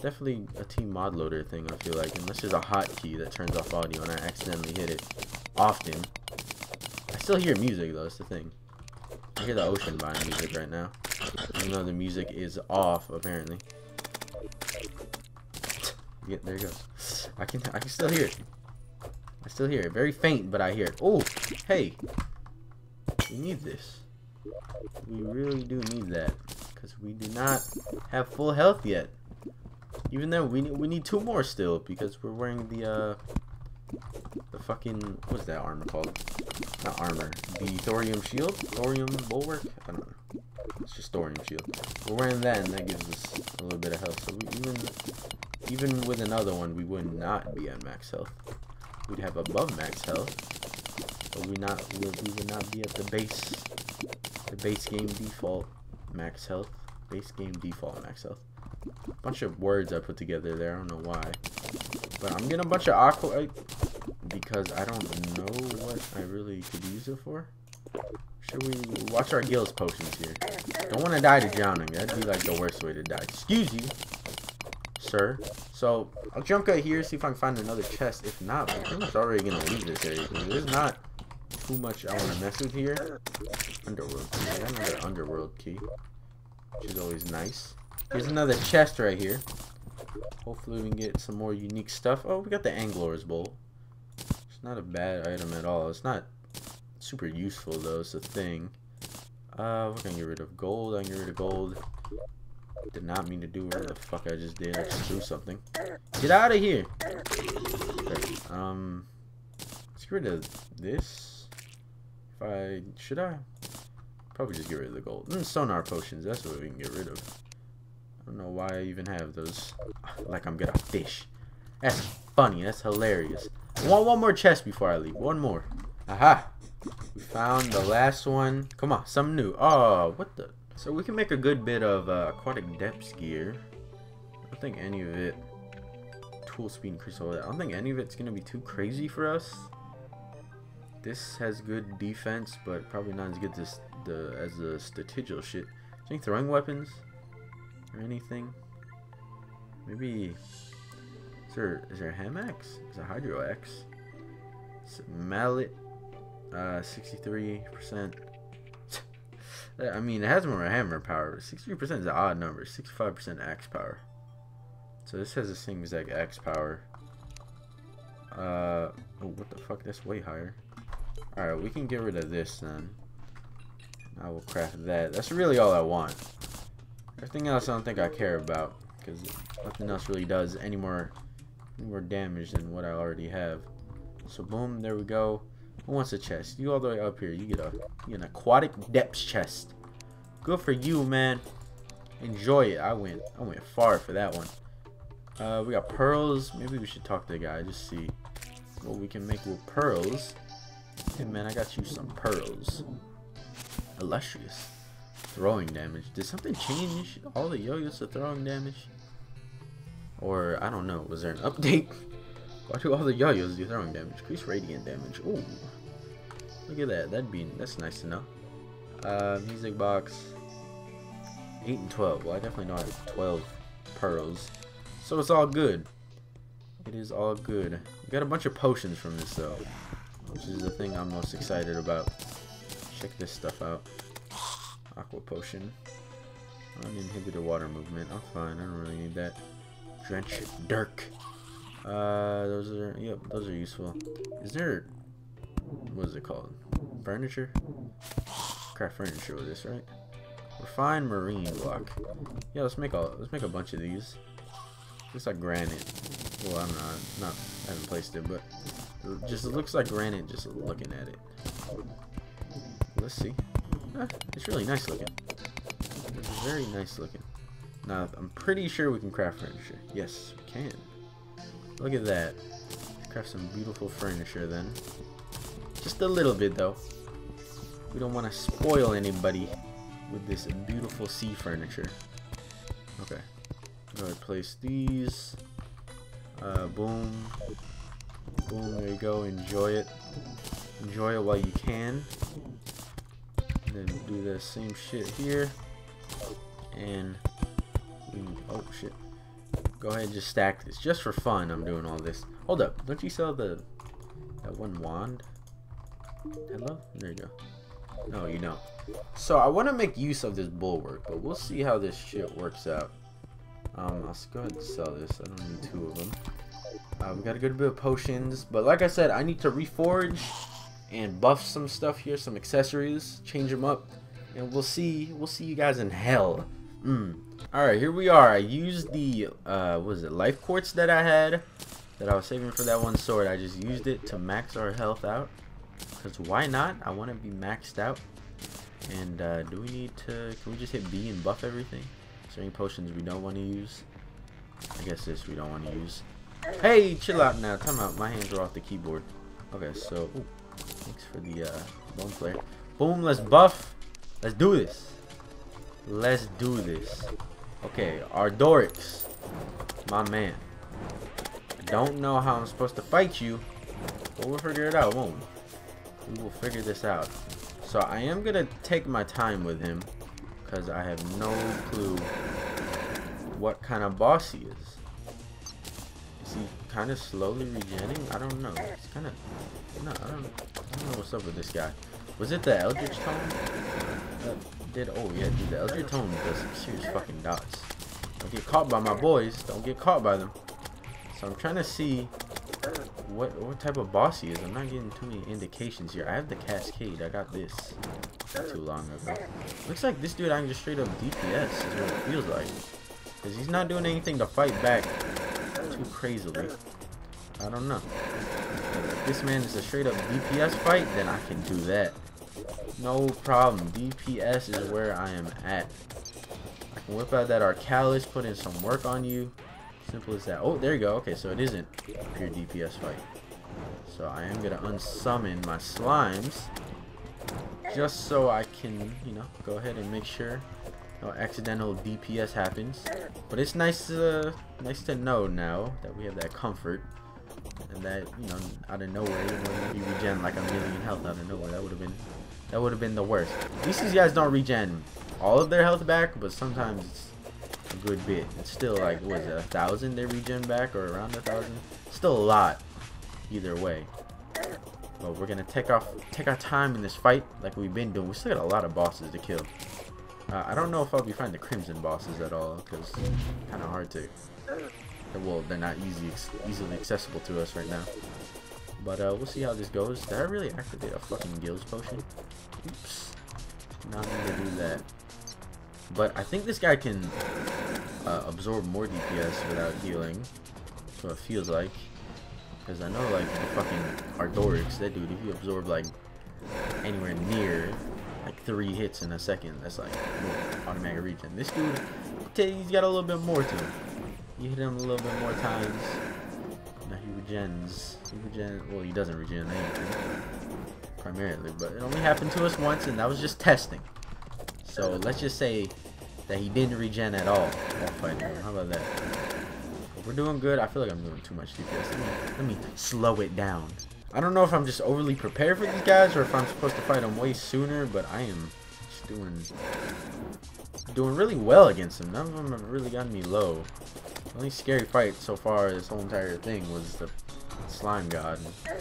Definitely a tModLoader thing, I feel like. Unless there's a hotkey that turns off audio and I accidentally hit it often. I still hear music though, that's the thing. I hear the ocean biome music right now. Even though the music is off, apparently. yeah, there it goes. I can I can still hear it. I still hear it. Very faint, but I hear it. Oh, hey. We need this. We really do need that. Because we do not have full health yet. Even though we need, we need two more still. Because we're wearing the, uh... The fucking... What's that armor called? Not armor. The thorium shield? Thorium bulwark? I don't know. It's just thorium shield. We're wearing that and that gives us a little bit of health. So we, even even with another one, we would not be at max health. We'd have above max health. But we not we, we would not be at the base the base game default max health. Base game default max health. Bunch of words I put together there, I don't know why. But I'm getting a bunch of aqua because I don't know what I really could use it for. Should we watch our gills potions here? Don't want to die to drowning. That'd be like the worst way to die. Excuse you, sir. So I'll jump out here, see if I can find another chest. If not, I'm pretty much already gonna leave this area there's not too much I want to mess with here. Underworld key. I got another underworld key, which is always nice. Here's another chest right here. Hopefully we can get some more unique stuff. Oh, we got the Anglor's Bowl. It's not a bad item at all. It's not super useful though, it's a thing. Uh, we're gonna get rid of gold. I can get rid of gold. Did not mean to do whatever the fuck I just did. I just threw something. Get out of here! Um, let's get rid of this. If I, should I? Probably just get rid of the gold. Mm, sonar potions, that's what we can get rid of. Don't know why I even have those. Like I'm gonna fish. That's funny, that's hilarious. I want one more chest before I leave. One more. Aha! We found the last one. Come on, something new. Oh, what the? So we can make a good bit of uh, aquatic depths gear. I don't think any of it. Tool speed increase all that. I don't think any of it's gonna be too crazy for us. This has good defense, but probably not as good as the as the Statigel shit. Any throwing weapons or anything? Maybe. Sir is there is there Hamax? Is there Hydro X? Mallet. Uh, 63%. I mean, it has more hammer power. 63% is an odd number. 65% axe power. So this has the same exact axe power. Uh, oh, what the fuck? That's way higher. Alright, we can get rid of this then. I will craft that. That's really all I want. Everything else I don't think I care about. Because nothing else really does any more more damage than what I already have. So boom, there we go. Who wants a chest? You all the way up here. You get a you get an aquatic depths chest. Good for you, man. Enjoy it. I went I went far for that one. Uh, we got pearls. Maybe we should talk to the guy. Just see what we can make with pearls. Hey man, I got you some pearls. Illustrious. Throwing damage. Did something change all the yo-yos to throwing damage? Or, I don't know, was there an update? Why do all the yo-yos do throwing damage? Increase radiant damage. Ooh. Look at that. That'd be, that's nice to know. Uh, music box. 8 and 12. Well, I definitely know I have 12 pearls. So it's all good. It is all good. We got a bunch of potions from this, though. Which is the thing I'm most excited about. Check this stuff out. Aqua potion. Uninhibited water movement. I'm fine. I don't really need that. Drench Dirk. Uh, those are yep, those are useful. Is there what is it called? Furniture? Craft furniture with this, right? Refined marine block. Yeah, let's make a let's make a bunch of these. Looks like granite. Well, I'm not not I haven't placed it, but it just looks like granite just looking at it. Let's see. It's really nice looking. Very nice looking. Now, I'm pretty sure we can craft furniture. Yes, we can. Look at that. Craft some beautiful furniture then. Just a little bit though. We don't want to spoil anybody with this beautiful sea furniture. Okay. Go ahead, place these. Uh, boom. Boom, there you go. Enjoy it. Enjoy it while you can. Then do the same shit here. And oh shit. Go ahead and just stack this. Just for fun, I'm doing all this. Hold up. Don't you sell the that one wand? Hello? There you go. No, you don't. So I want to make use of this bulwark, but we'll see how this shit works out. Um, let's go ahead and sell this. I don't need two of them. Uh, we got a good bit of potions, but like I said, I need to reforge and buff some stuff here, some accessories, change them up, and we'll see. We'll see you guys in hell. Mm. Alright, here we are. I used the, uh, was it, life quartz that I had, that I was saving for that one sword. I just used it to max our health out. Because why not? I want to be maxed out. And, uh, do we need to, can we just hit B and buff everything? Is there any potions we don't want to use? I guess this we don't want to use. Hey, chill out now. Time out. My hands are off the keyboard. Okay, so, ooh, thanks for the, uh, bone flare. Boom, let's buff. Let's do this. Let's do this. Okay, our Ardorix. My man. I don't know how I'm supposed to fight you, but we'll figure it out, won't we? We will figure this out. So I am going to take my time with him, because I have no clue what kind of boss he is. Is he kind of slowly regenning? I don't know. It's kind of... No, I don't, I don't know what's up with this guy. Was it the Eldritch Tome? Uh, did. Oh yeah, dude, the Eldritch Tome does some serious fucking dots. Don't get caught by my boys. Don't get caught by them. So I'm trying to see what what type of boss he is. I'm not getting too many indications here. I have the Cascade. I got this not too long ago. Looks like this dude I can just straight up DPS is what it feels like. Because he's not doing anything to fight back too crazily. I don't know. If this man is a straight up DPS fight, then I can do that. No problem. DPS is where I am at. I can whip out that Arkhalis, put in some work on you. Simple as that. Oh, there you go. Okay, so it isn't pure DPS fight. So I am going to unsummon my slimes. Just so I can, you know, go ahead and make sure no accidental DPS happens. But it's nice, uh, nice to know now that we have that comfort. And that, you know, out of nowhere, even though you regen like a million health out of nowhere, that would have been that would have been the worst. These guys don't regen all of their health back, but sometimes it's a good bit. It's still like, what is it, a thousand they regen back or around a thousand? Still a lot, either way. But we're gonna take off, take our time in this fight like we've been doing. We still got a lot of bosses to kill. Uh, I don't know if I'll be finding the Crimson bosses at all, because kind of hard to. Well, they're not easy, easily accessible to us right now. But uh, we'll see how this goes. Did I really activate a fucking Gills potion? Oops. Not to do that. But I think this guy can uh, absorb more DPS without healing. That's what it feels like. Because I know, like, the fucking Ardorix, that dude, if you absorb, like, anywhere near, three hits in a second, that's, like, automatic regen. This dude, he's got a little bit more to him. You hit him a little bit more times. Now he regens. He regen. Well, he doesn't regen anything, primarily, but it only happened to us once, and that was just testing. So let's just say that he didn't regen at all while fighting him. How about that? we're doing good. I feel like I'm doing too much DPS. Let me, let me slow it down. I don't know if I'm just overly prepared for these guys or if I'm supposed to fight them way sooner, but I am just doing doing really well against them. None of them have really gotten me low. The only scary fight so far this whole entire thing was the slime god.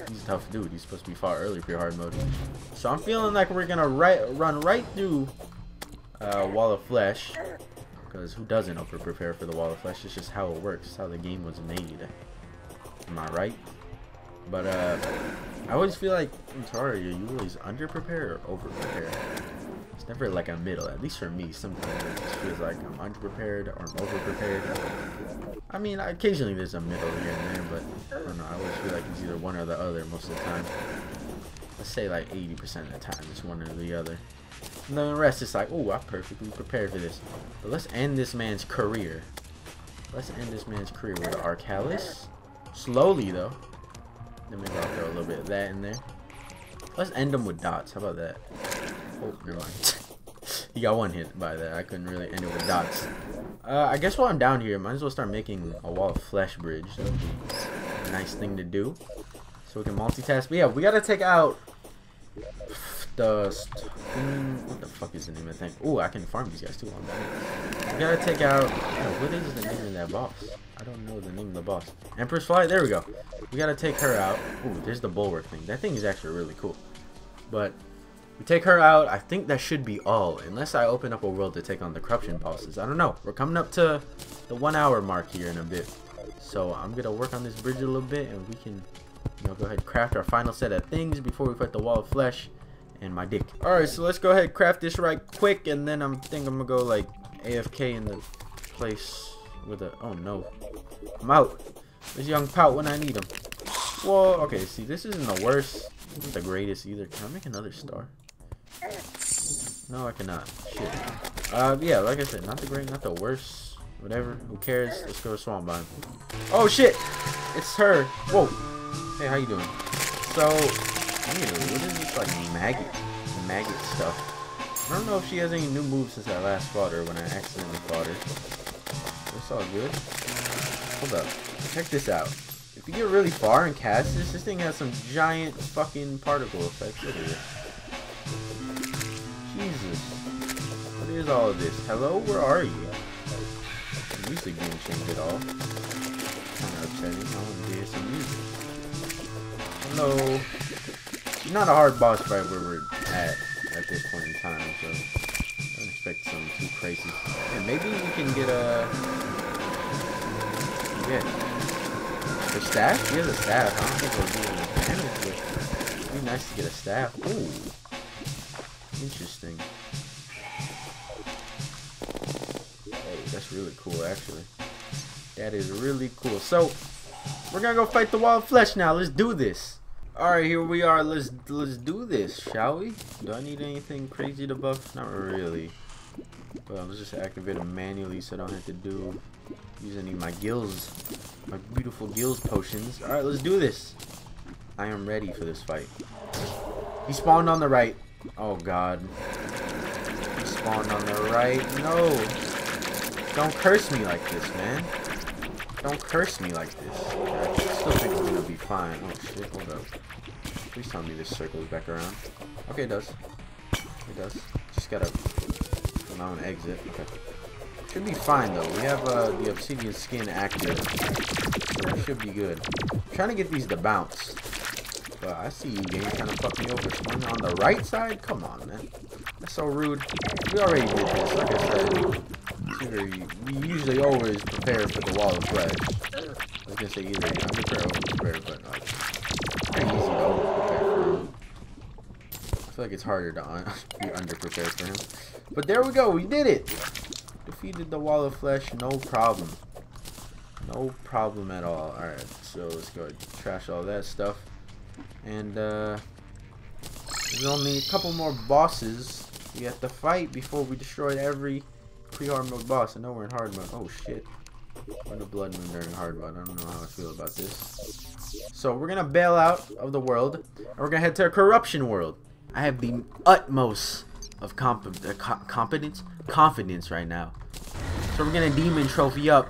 He's a tough dude. He's supposed to be fought early for your hard mode. So I'm feeling like we're gonna right, run right through uh, Wall of Flesh. Because who doesn't over prepare for the Wall of Flesh? It's just how it works. It's how the game was made. Am I right? But uh, I always feel like in Terraria, you always under prepare or over prepare. It's never like a middle. At least for me, sometimes it just feels like I'm under prepared or I'm over prepared. I mean, occasionally there's a middle here and there, but I don't know. I always feel like it's either one or the other most of the time. Let's say like 80% of the time it's one or the other. And then the rest is like, oh, I'm perfectly prepared for this. But let's end this man's career. Let's end this man's career with Arkhalis. Slowly, though. Then maybe throw a little bit of that in there. Let's end them with dots. How about that? Oh, never mind. he got one hit by that. I couldn't really end it with dots. Uh, I guess while I'm down here, might as well start making a wall of flesh bridge. That would be a nice thing to do. So we can multitask. But yeah, we gotta take out dust. Mm, what the fuck is the name of the thing? Oh, I can farm these guys too. On We gotta take out. What is the name of that boss? I don't know the name of the boss. Empress Fly. There we go. We gotta take her out. Oh, there's the bulwark thing. That thing is actually really cool. But we take her out. I think that should be all, unless I open up a world to take on the corruption bosses. I don't know. We're coming up to the one hour mark here in a bit. So I'm gonna work on this bridge a little bit, and we can, you know, go ahead and craft our final set of things before we fight the wall of flesh and my dick. Alright, so let's go ahead craft this right quick, and then I'm think I'm gonna go like AFK in the place with a. Oh no, I'm out. This young pout when I need him. Well, okay. See, this isn't the worst. Isn't the greatest either. Can I make another star? No, I cannot. Shit. Uh, yeah, like I said, not the great, not the worst. Whatever. Who cares? Let's go to Swamp. Oh shit! It's her. Whoa. Hey, how you doing? So, what is this like maggot? Maggot stuff. I don't know if she has any new moves since I last fought her when I accidentally fought her. That's all good. Hold up. Check this out. If you get really far and cast this, this thing has some giant fucking particle effects. Look at this. Jesus. What is all of this? Hello? Where are you? music didn't change at all. Kind of upsetting. I want to hear some music. Hello? Not a hard boss fight where we're at at this point in time, so don't expect something too crazy. And maybe we can get a yeah. The staff? He has a staff. I don't think we'll do any damage, but it'd be nice to get a staff. Ooh. Interesting. Hey, that's really cool actually. That is really cool. So we're gonna go fight the wild flesh now. Let's do this. Alright, here we are. Let's let's do this, shall we? Do I need anything crazy to buff? Not really. Well, let's just activate them manually so I don't have to do use any of my gills. My beautiful gills potions. Alright, let's do this. I am ready for this fight. He spawned on the right. Oh god. He spawned on the right. No. Don't curse me like this, man. Don't curse me like this. I still think we're gonna be fine. Oh shit, hold up. Please tell me this circles back around. Okay, it does. It does. Just gotta come out and exit. Okay. Should be fine though. We have uh, the obsidian skin active. So that should be good. I'm trying to get these to bounce. But I see you game trying to fuck me over. Swing on the right side? Come on, man. That's so rude. We already did this. Like I said, we usually always prepare for the wall of flesh. I was gonna say either under prepare or over prepare, but like, pretty easy to over feel like it's harder to un be underprepared for him. But there we go. We did it. Defeated the wall of flesh. No problem. No problem at all. Alright, so let's go trash all that stuff. And uh there's only a couple more bosses we have to fight before we destroy every pre-hard mode boss. I know we're in hard mode. Oh shit. We're in the blood moon during hard mode. I don't know how I feel about this. So we're gonna bail out of the world and we're gonna head to a corruption world. I have the utmost of comp uh, co competence confidence right now. So we're gonna demon trophy up.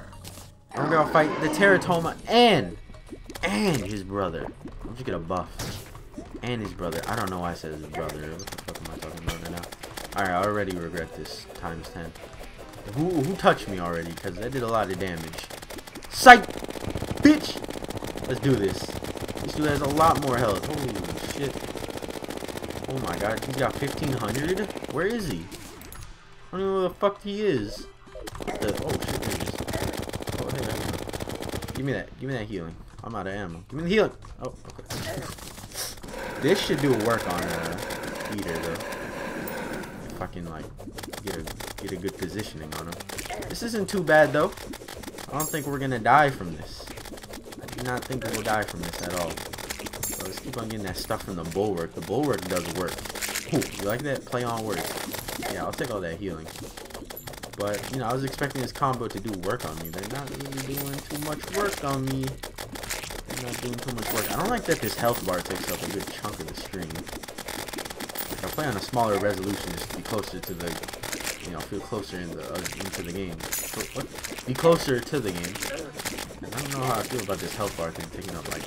And we're gonna fight the Teratoma and and his brother. I'm just gonna buff. And his brother. I don't know why I said his brother. What the fuck am I talking about right now? Alright, I already regret this times 10. Who, who touched me already? Because that did a lot of damage. Psych! Bitch! Let's do this. This dude has a lot more health. Holy shit. Oh my god, he's got 1500? Where is he? I don't know where the fuck he is. The, oh shit, there he is. Oh, hey, Give me that. Give me that healing. I'm out of ammo. Give me the healing. Oh, okay. This should do work on uh, Peter, though. If I can, like, get a, get a good positioning on him. This isn't too bad, though. I don't think we're gonna die from this. I do not think we'll die from this at all. So let's keep on getting that stuff from the bulwark. The bulwark does work. Ooh, you like that? Play on words. Yeah, I'll take all that healing. But, you know, I was expecting this combo to do work on me. They're not really doing too much work on me not doing too much work. I don't like that this health bar takes up a good chunk of the screen. Play on a smaller resolution, just to be closer to the, you know, feel closer in the uh, into the game. So, what? Be closer to the game. I don't know how I feel about this health bar thing taking up like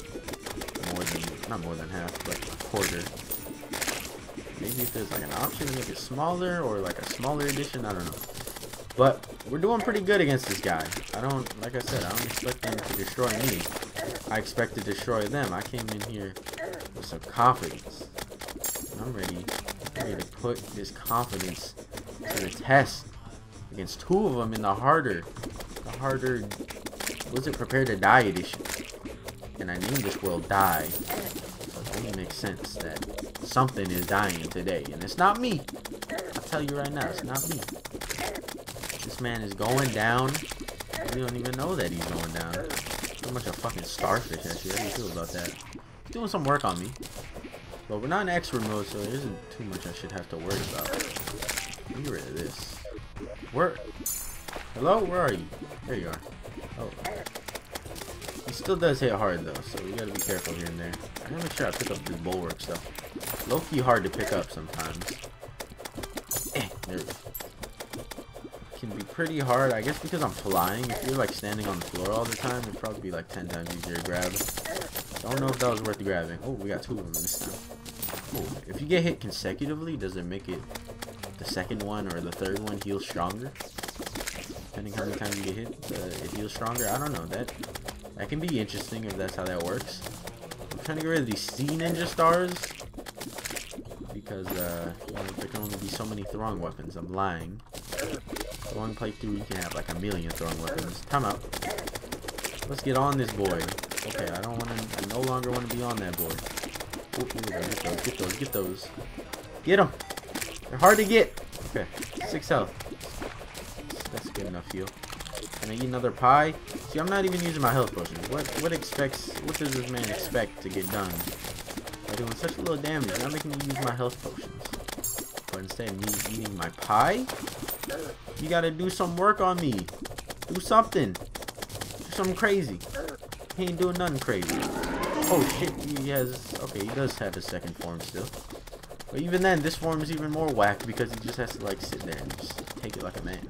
more than, not more than half, but a quarter. Maybe if there's like an option to make it smaller or like a smaller edition, I don't know. But we're doing pretty good against this guy. I don't, like I said, I don't expect him to destroy me. I expect to destroy them. I came in here with some confidence. I'm ready, to put this confidence to the test against two of them in the harder, the harder, was it prepared to die edition? And I named this world Die. So it only makes sense that something is dying today. And it's not me. I'll tell you right now, it's not me. This man is going down. We don't even know that he's going down. So much of fucking starfish actually. How do you feel about that? He's doing some work on me. But we're not in expert mode, so there isn't too much I should have to worry about. Get rid of this. Where? Hello? Where are you? There you are. Oh. He still does hit hard though, so we gotta be careful here and there. I gotta make sure I pick up this bulwark stuff. Low-key hard to pick up sometimes. Eh, there we go can be pretty hard. I guess because I'm flying. If you're like standing on the floor all the time, it'd probably be like 10 times easier to grab. Don't know if that was worth grabbing. Oh, we got two of them this time. If you get hit consecutively, does it make it the second one or the third one heal stronger? Depending how many times you get hit, uh, it heals stronger. I don't know. That that can be interesting if that's how that works. I'm trying to get rid of these sea ninja stars because uh, there can only be so many throwing weapons. I'm lying. One playthrough, you can have like a million throwing weapons. Time out. Let's get on this boy. Okay, I don't want to. I no longer want to be on that boy. Ooh, get those, get those, get those. Get them. They're hard to get. Okay, six health. That's good enough heal. Can I eat another pie? See, I'm not even using my health potions. What what expects? What does this man expect to get done by doing such a little damage? Not making me use my health potions. But instead, of me eating my pie. You gotta do some work on me. Do something. Do something crazy. He ain't doing nothing crazy. Oh shit, he has... Okay, he does have his second form still. But even then, this form is even more whack because he just has to like sit there and just take it like a man.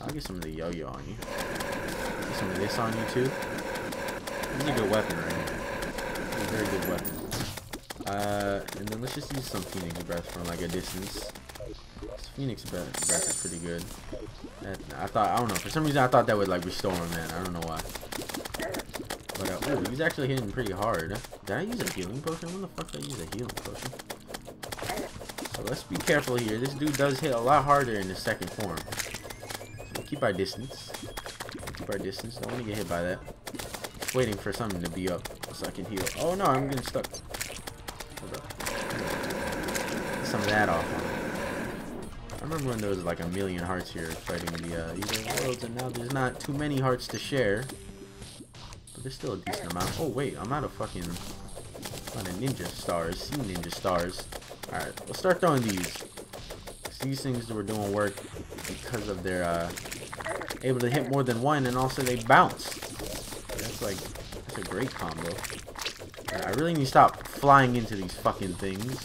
I'll get some of the yo-yo on you. Get some of this on you too. This is a good weapon right here. a very good weapon. Uh, and then let's just use some Phoenix Breath from like a distance. Phoenix breath is pretty good. I thought, I don't know, for some reason I thought that would like restore him, man. I don't know why. Ooh, he's actually hitting pretty hard. Did I use a healing potion? When the fuck did I use a healing potion? So let's be careful here. This dude does hit a lot harder in the second form. So keep our distance. Keep our distance. Don't want to get hit by that. Waiting for something to be up so I can heal. Oh no, I'm getting stuck. Hold up. Get some of that off I remember when there was like a million hearts here fighting the uh, Evil Worlds, and now there's not too many hearts to share. There's still a decent amount. Oh wait, I'm out of fucking, out of ninja stars, sea ninja stars. Alright, let's start throwing these. These things were doing work because of their, uh, able to hit more than one, and also they bounce. That's like, that's a great combo. I really need to stop flying into these fucking things.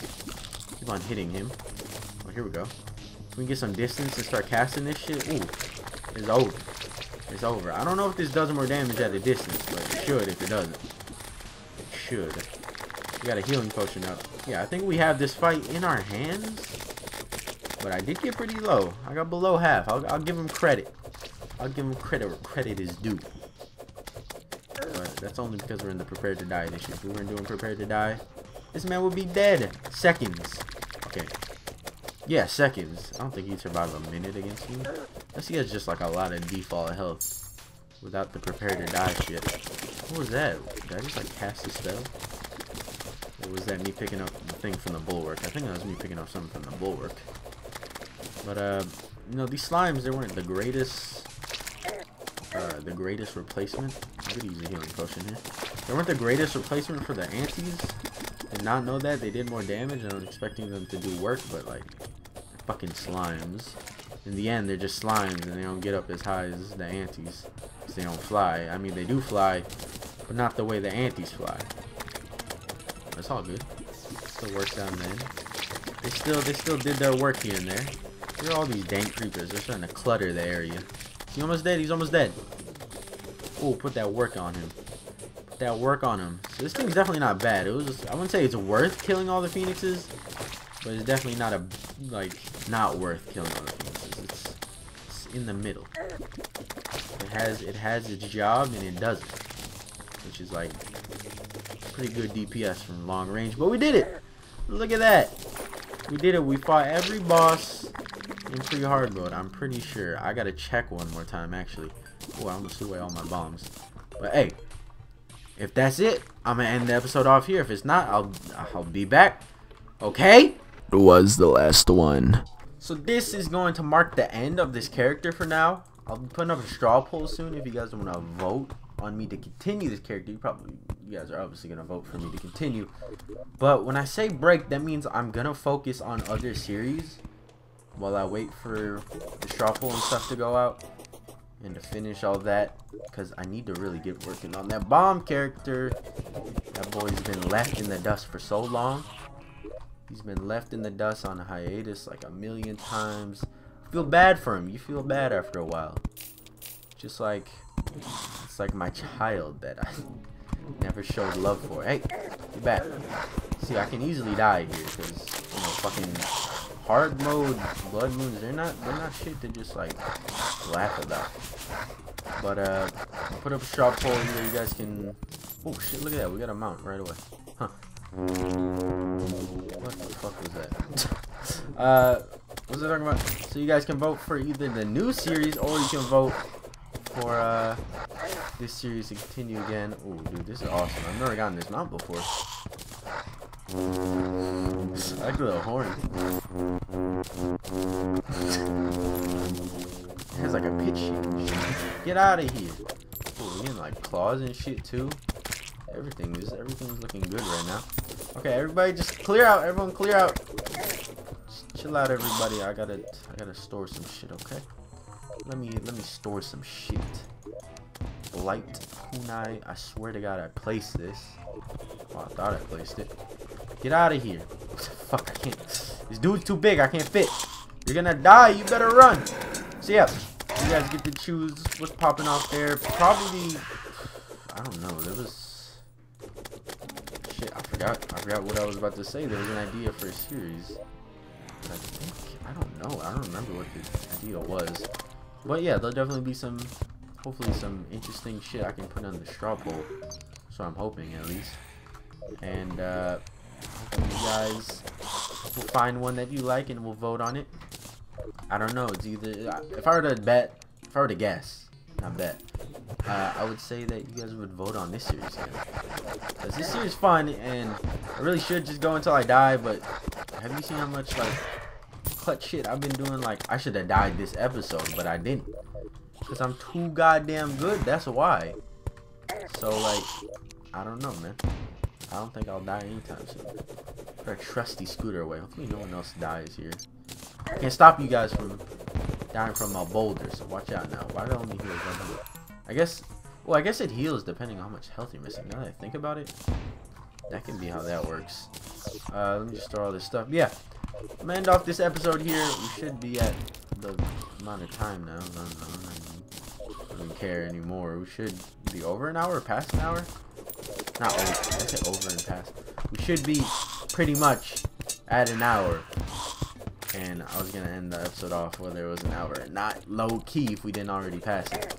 Keep on hitting him. Oh, here we go. We can get some distance and start casting this shit. Ooh, it's over. It's over. I don't know if this does more damage at a distance, but should if it doesn't. It should. We got a healing potion up. Yeah, I think we have this fight in our hands. But I did get pretty low. I got below half. I'll, I'll give him credit. I'll give him credit where credit is due. But that's only because we're in the prepared to die edition. If we weren't doing prepared to die, this man would be dead. Seconds. Okay. Yeah, seconds. I don't think he'd survive a minute against me. Unless he has just like a lot of default health. Without the prepared to die shit. What was that? Did I just like cast a spell? Or was that me picking up the thing from the bulwark? I think that was me picking up something from the bulwark. But uh, you know, these slimes they weren't the greatest, uh, the greatest replacement. I could use a healing potion here. They weren't the greatest replacement for the antes. Did not know that they did more damage, and I was expecting them to do work, but like fucking slimes. In the end, they're just slimes, and they don't get up as high as the antes. They don't fly. I mean, they do fly, but not the way the antes fly. That's all good. Still works down then. They still, they still did their work here and there. Look at all these dank creepers. They're starting to clutter the area. He's almost dead. He's almost dead. Oh, put that work on him. Put that work on him. So this thing's definitely not bad. It was just, I wouldn't say it's worth killing all the phoenixes, but it's definitely not a, like, not worth killing all the phoenixes. It's, it's in the middle. It has, it has its job and it does it. Which is like, pretty good DPS from long range. But we did it! Look at that! We did it. We fought every boss in pretty hard mode. I'm pretty sure. I gotta check one more time, actually. Oh, I almost threw away all my bombs. But hey, if that's it, I'm gonna end the episode off here. If it's not, I'll I'll be back. Okay? It Was the last one. So this is going to mark the end of this character for now. I'll be putting up a straw poll soon if you guys want to vote on me to continue this character. You probably, you guys are obviously going to vote for me to continue. But when I say break, that means I'm going to focus on other series while I wait for the straw and stuff to go out and to finish all that because I need to really get working on that bomb character. That boy's been left in the dust for so long. He's been left in the dust on a hiatus like a million times. Feel bad for him. You feel bad after a while. Just like it's like my child that I never showed love for. Hey, get back. See, I can easily die here because you know fucking hard mode blood moons they're not they're not shit to just like laugh about. But uh put up a straw poll here you guys can oh shit look at that we got a mount right away. Huh. What the fuck was that? Uh what's it talking about? So you guys can vote for either the new series or you can vote for uh this series to continue again oh dude this is awesome i've never gotten this mount before I like the little horn. it has like a pitch Get out of here. Ooh, getting like claws and shit too. Everything is everything's looking good right now. Okay, everybody just clear out. Everyone clear out. Just chill out everybody. I gotta I gotta store some shit, okay? Let me let me store some shit. Blight kunai. I swear to god I placed this. Oh, I thought I placed it. Get out of here. Fuck, I can't. This dude's too big. I can't fit. You're gonna die. You better run. So, yeah. You guys get to choose what's popping off there. Probably... I don't know. There was... Shit, I forgot. I forgot what I was about to say. There was an idea for a series. I think... I don't know. I don't remember what the idea was. But, yeah, there'll definitely be some... Hopefully some interesting shit I can put on the straw poll. So I'm hoping, at least. And, uh you guys will find one that you like and we'll vote on it. I don't know. It's either if I were to bet, if I were to guess, not bet, uh, I would say that you guys would vote on this series Cause this series is fun and I really should just go until I die. But have you seen how much like clutch shit. I've been doing like I should have died this episode, but I didn't. Cause I'm too goddamn good. That's why. So like, I don't know, man. I don't think I'll die anytime soon. Put a trusty scooter away. Hopefully no one else dies here. Can't stop you guys from dying from a boulder, so watch out now. Why do I only heals? I guess, well, I guess it heals depending on how much health you're missing. Now that I think about it, that can be how that works. Uh, let me just throw all this stuff. Yeah, I'm end off this episode here. We should be at the amount of time now. I don't, know. I don't care anymore. We should be over an hour, past an hour. Not over. I said over and past. We should be pretty much at an hour. And I was gonna end the episode off whether it was an hour. Not low key if we didn't already pass it.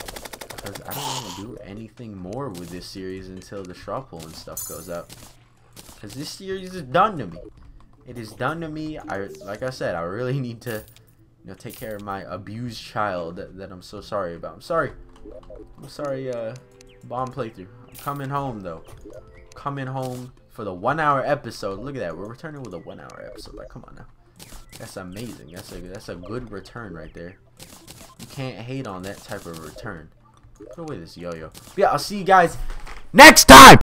Because I don't want to do anything more with this series until the straw and stuff goes up. Because this series is done to me. It is done to me. I like I said, I really need to you know take care of my abused child that, that I'm so sorry about. I'm sorry. I'm sorry, uh bomb playthrough. I'm coming home though. Coming home for the one hour episode. Look at that. We're returning with a one hour episode. Like come on now. That's amazing. That's a that's a good return right there. You can't hate on that type of return. Put away this yo-yo. Yeah, I'll see you guys next time.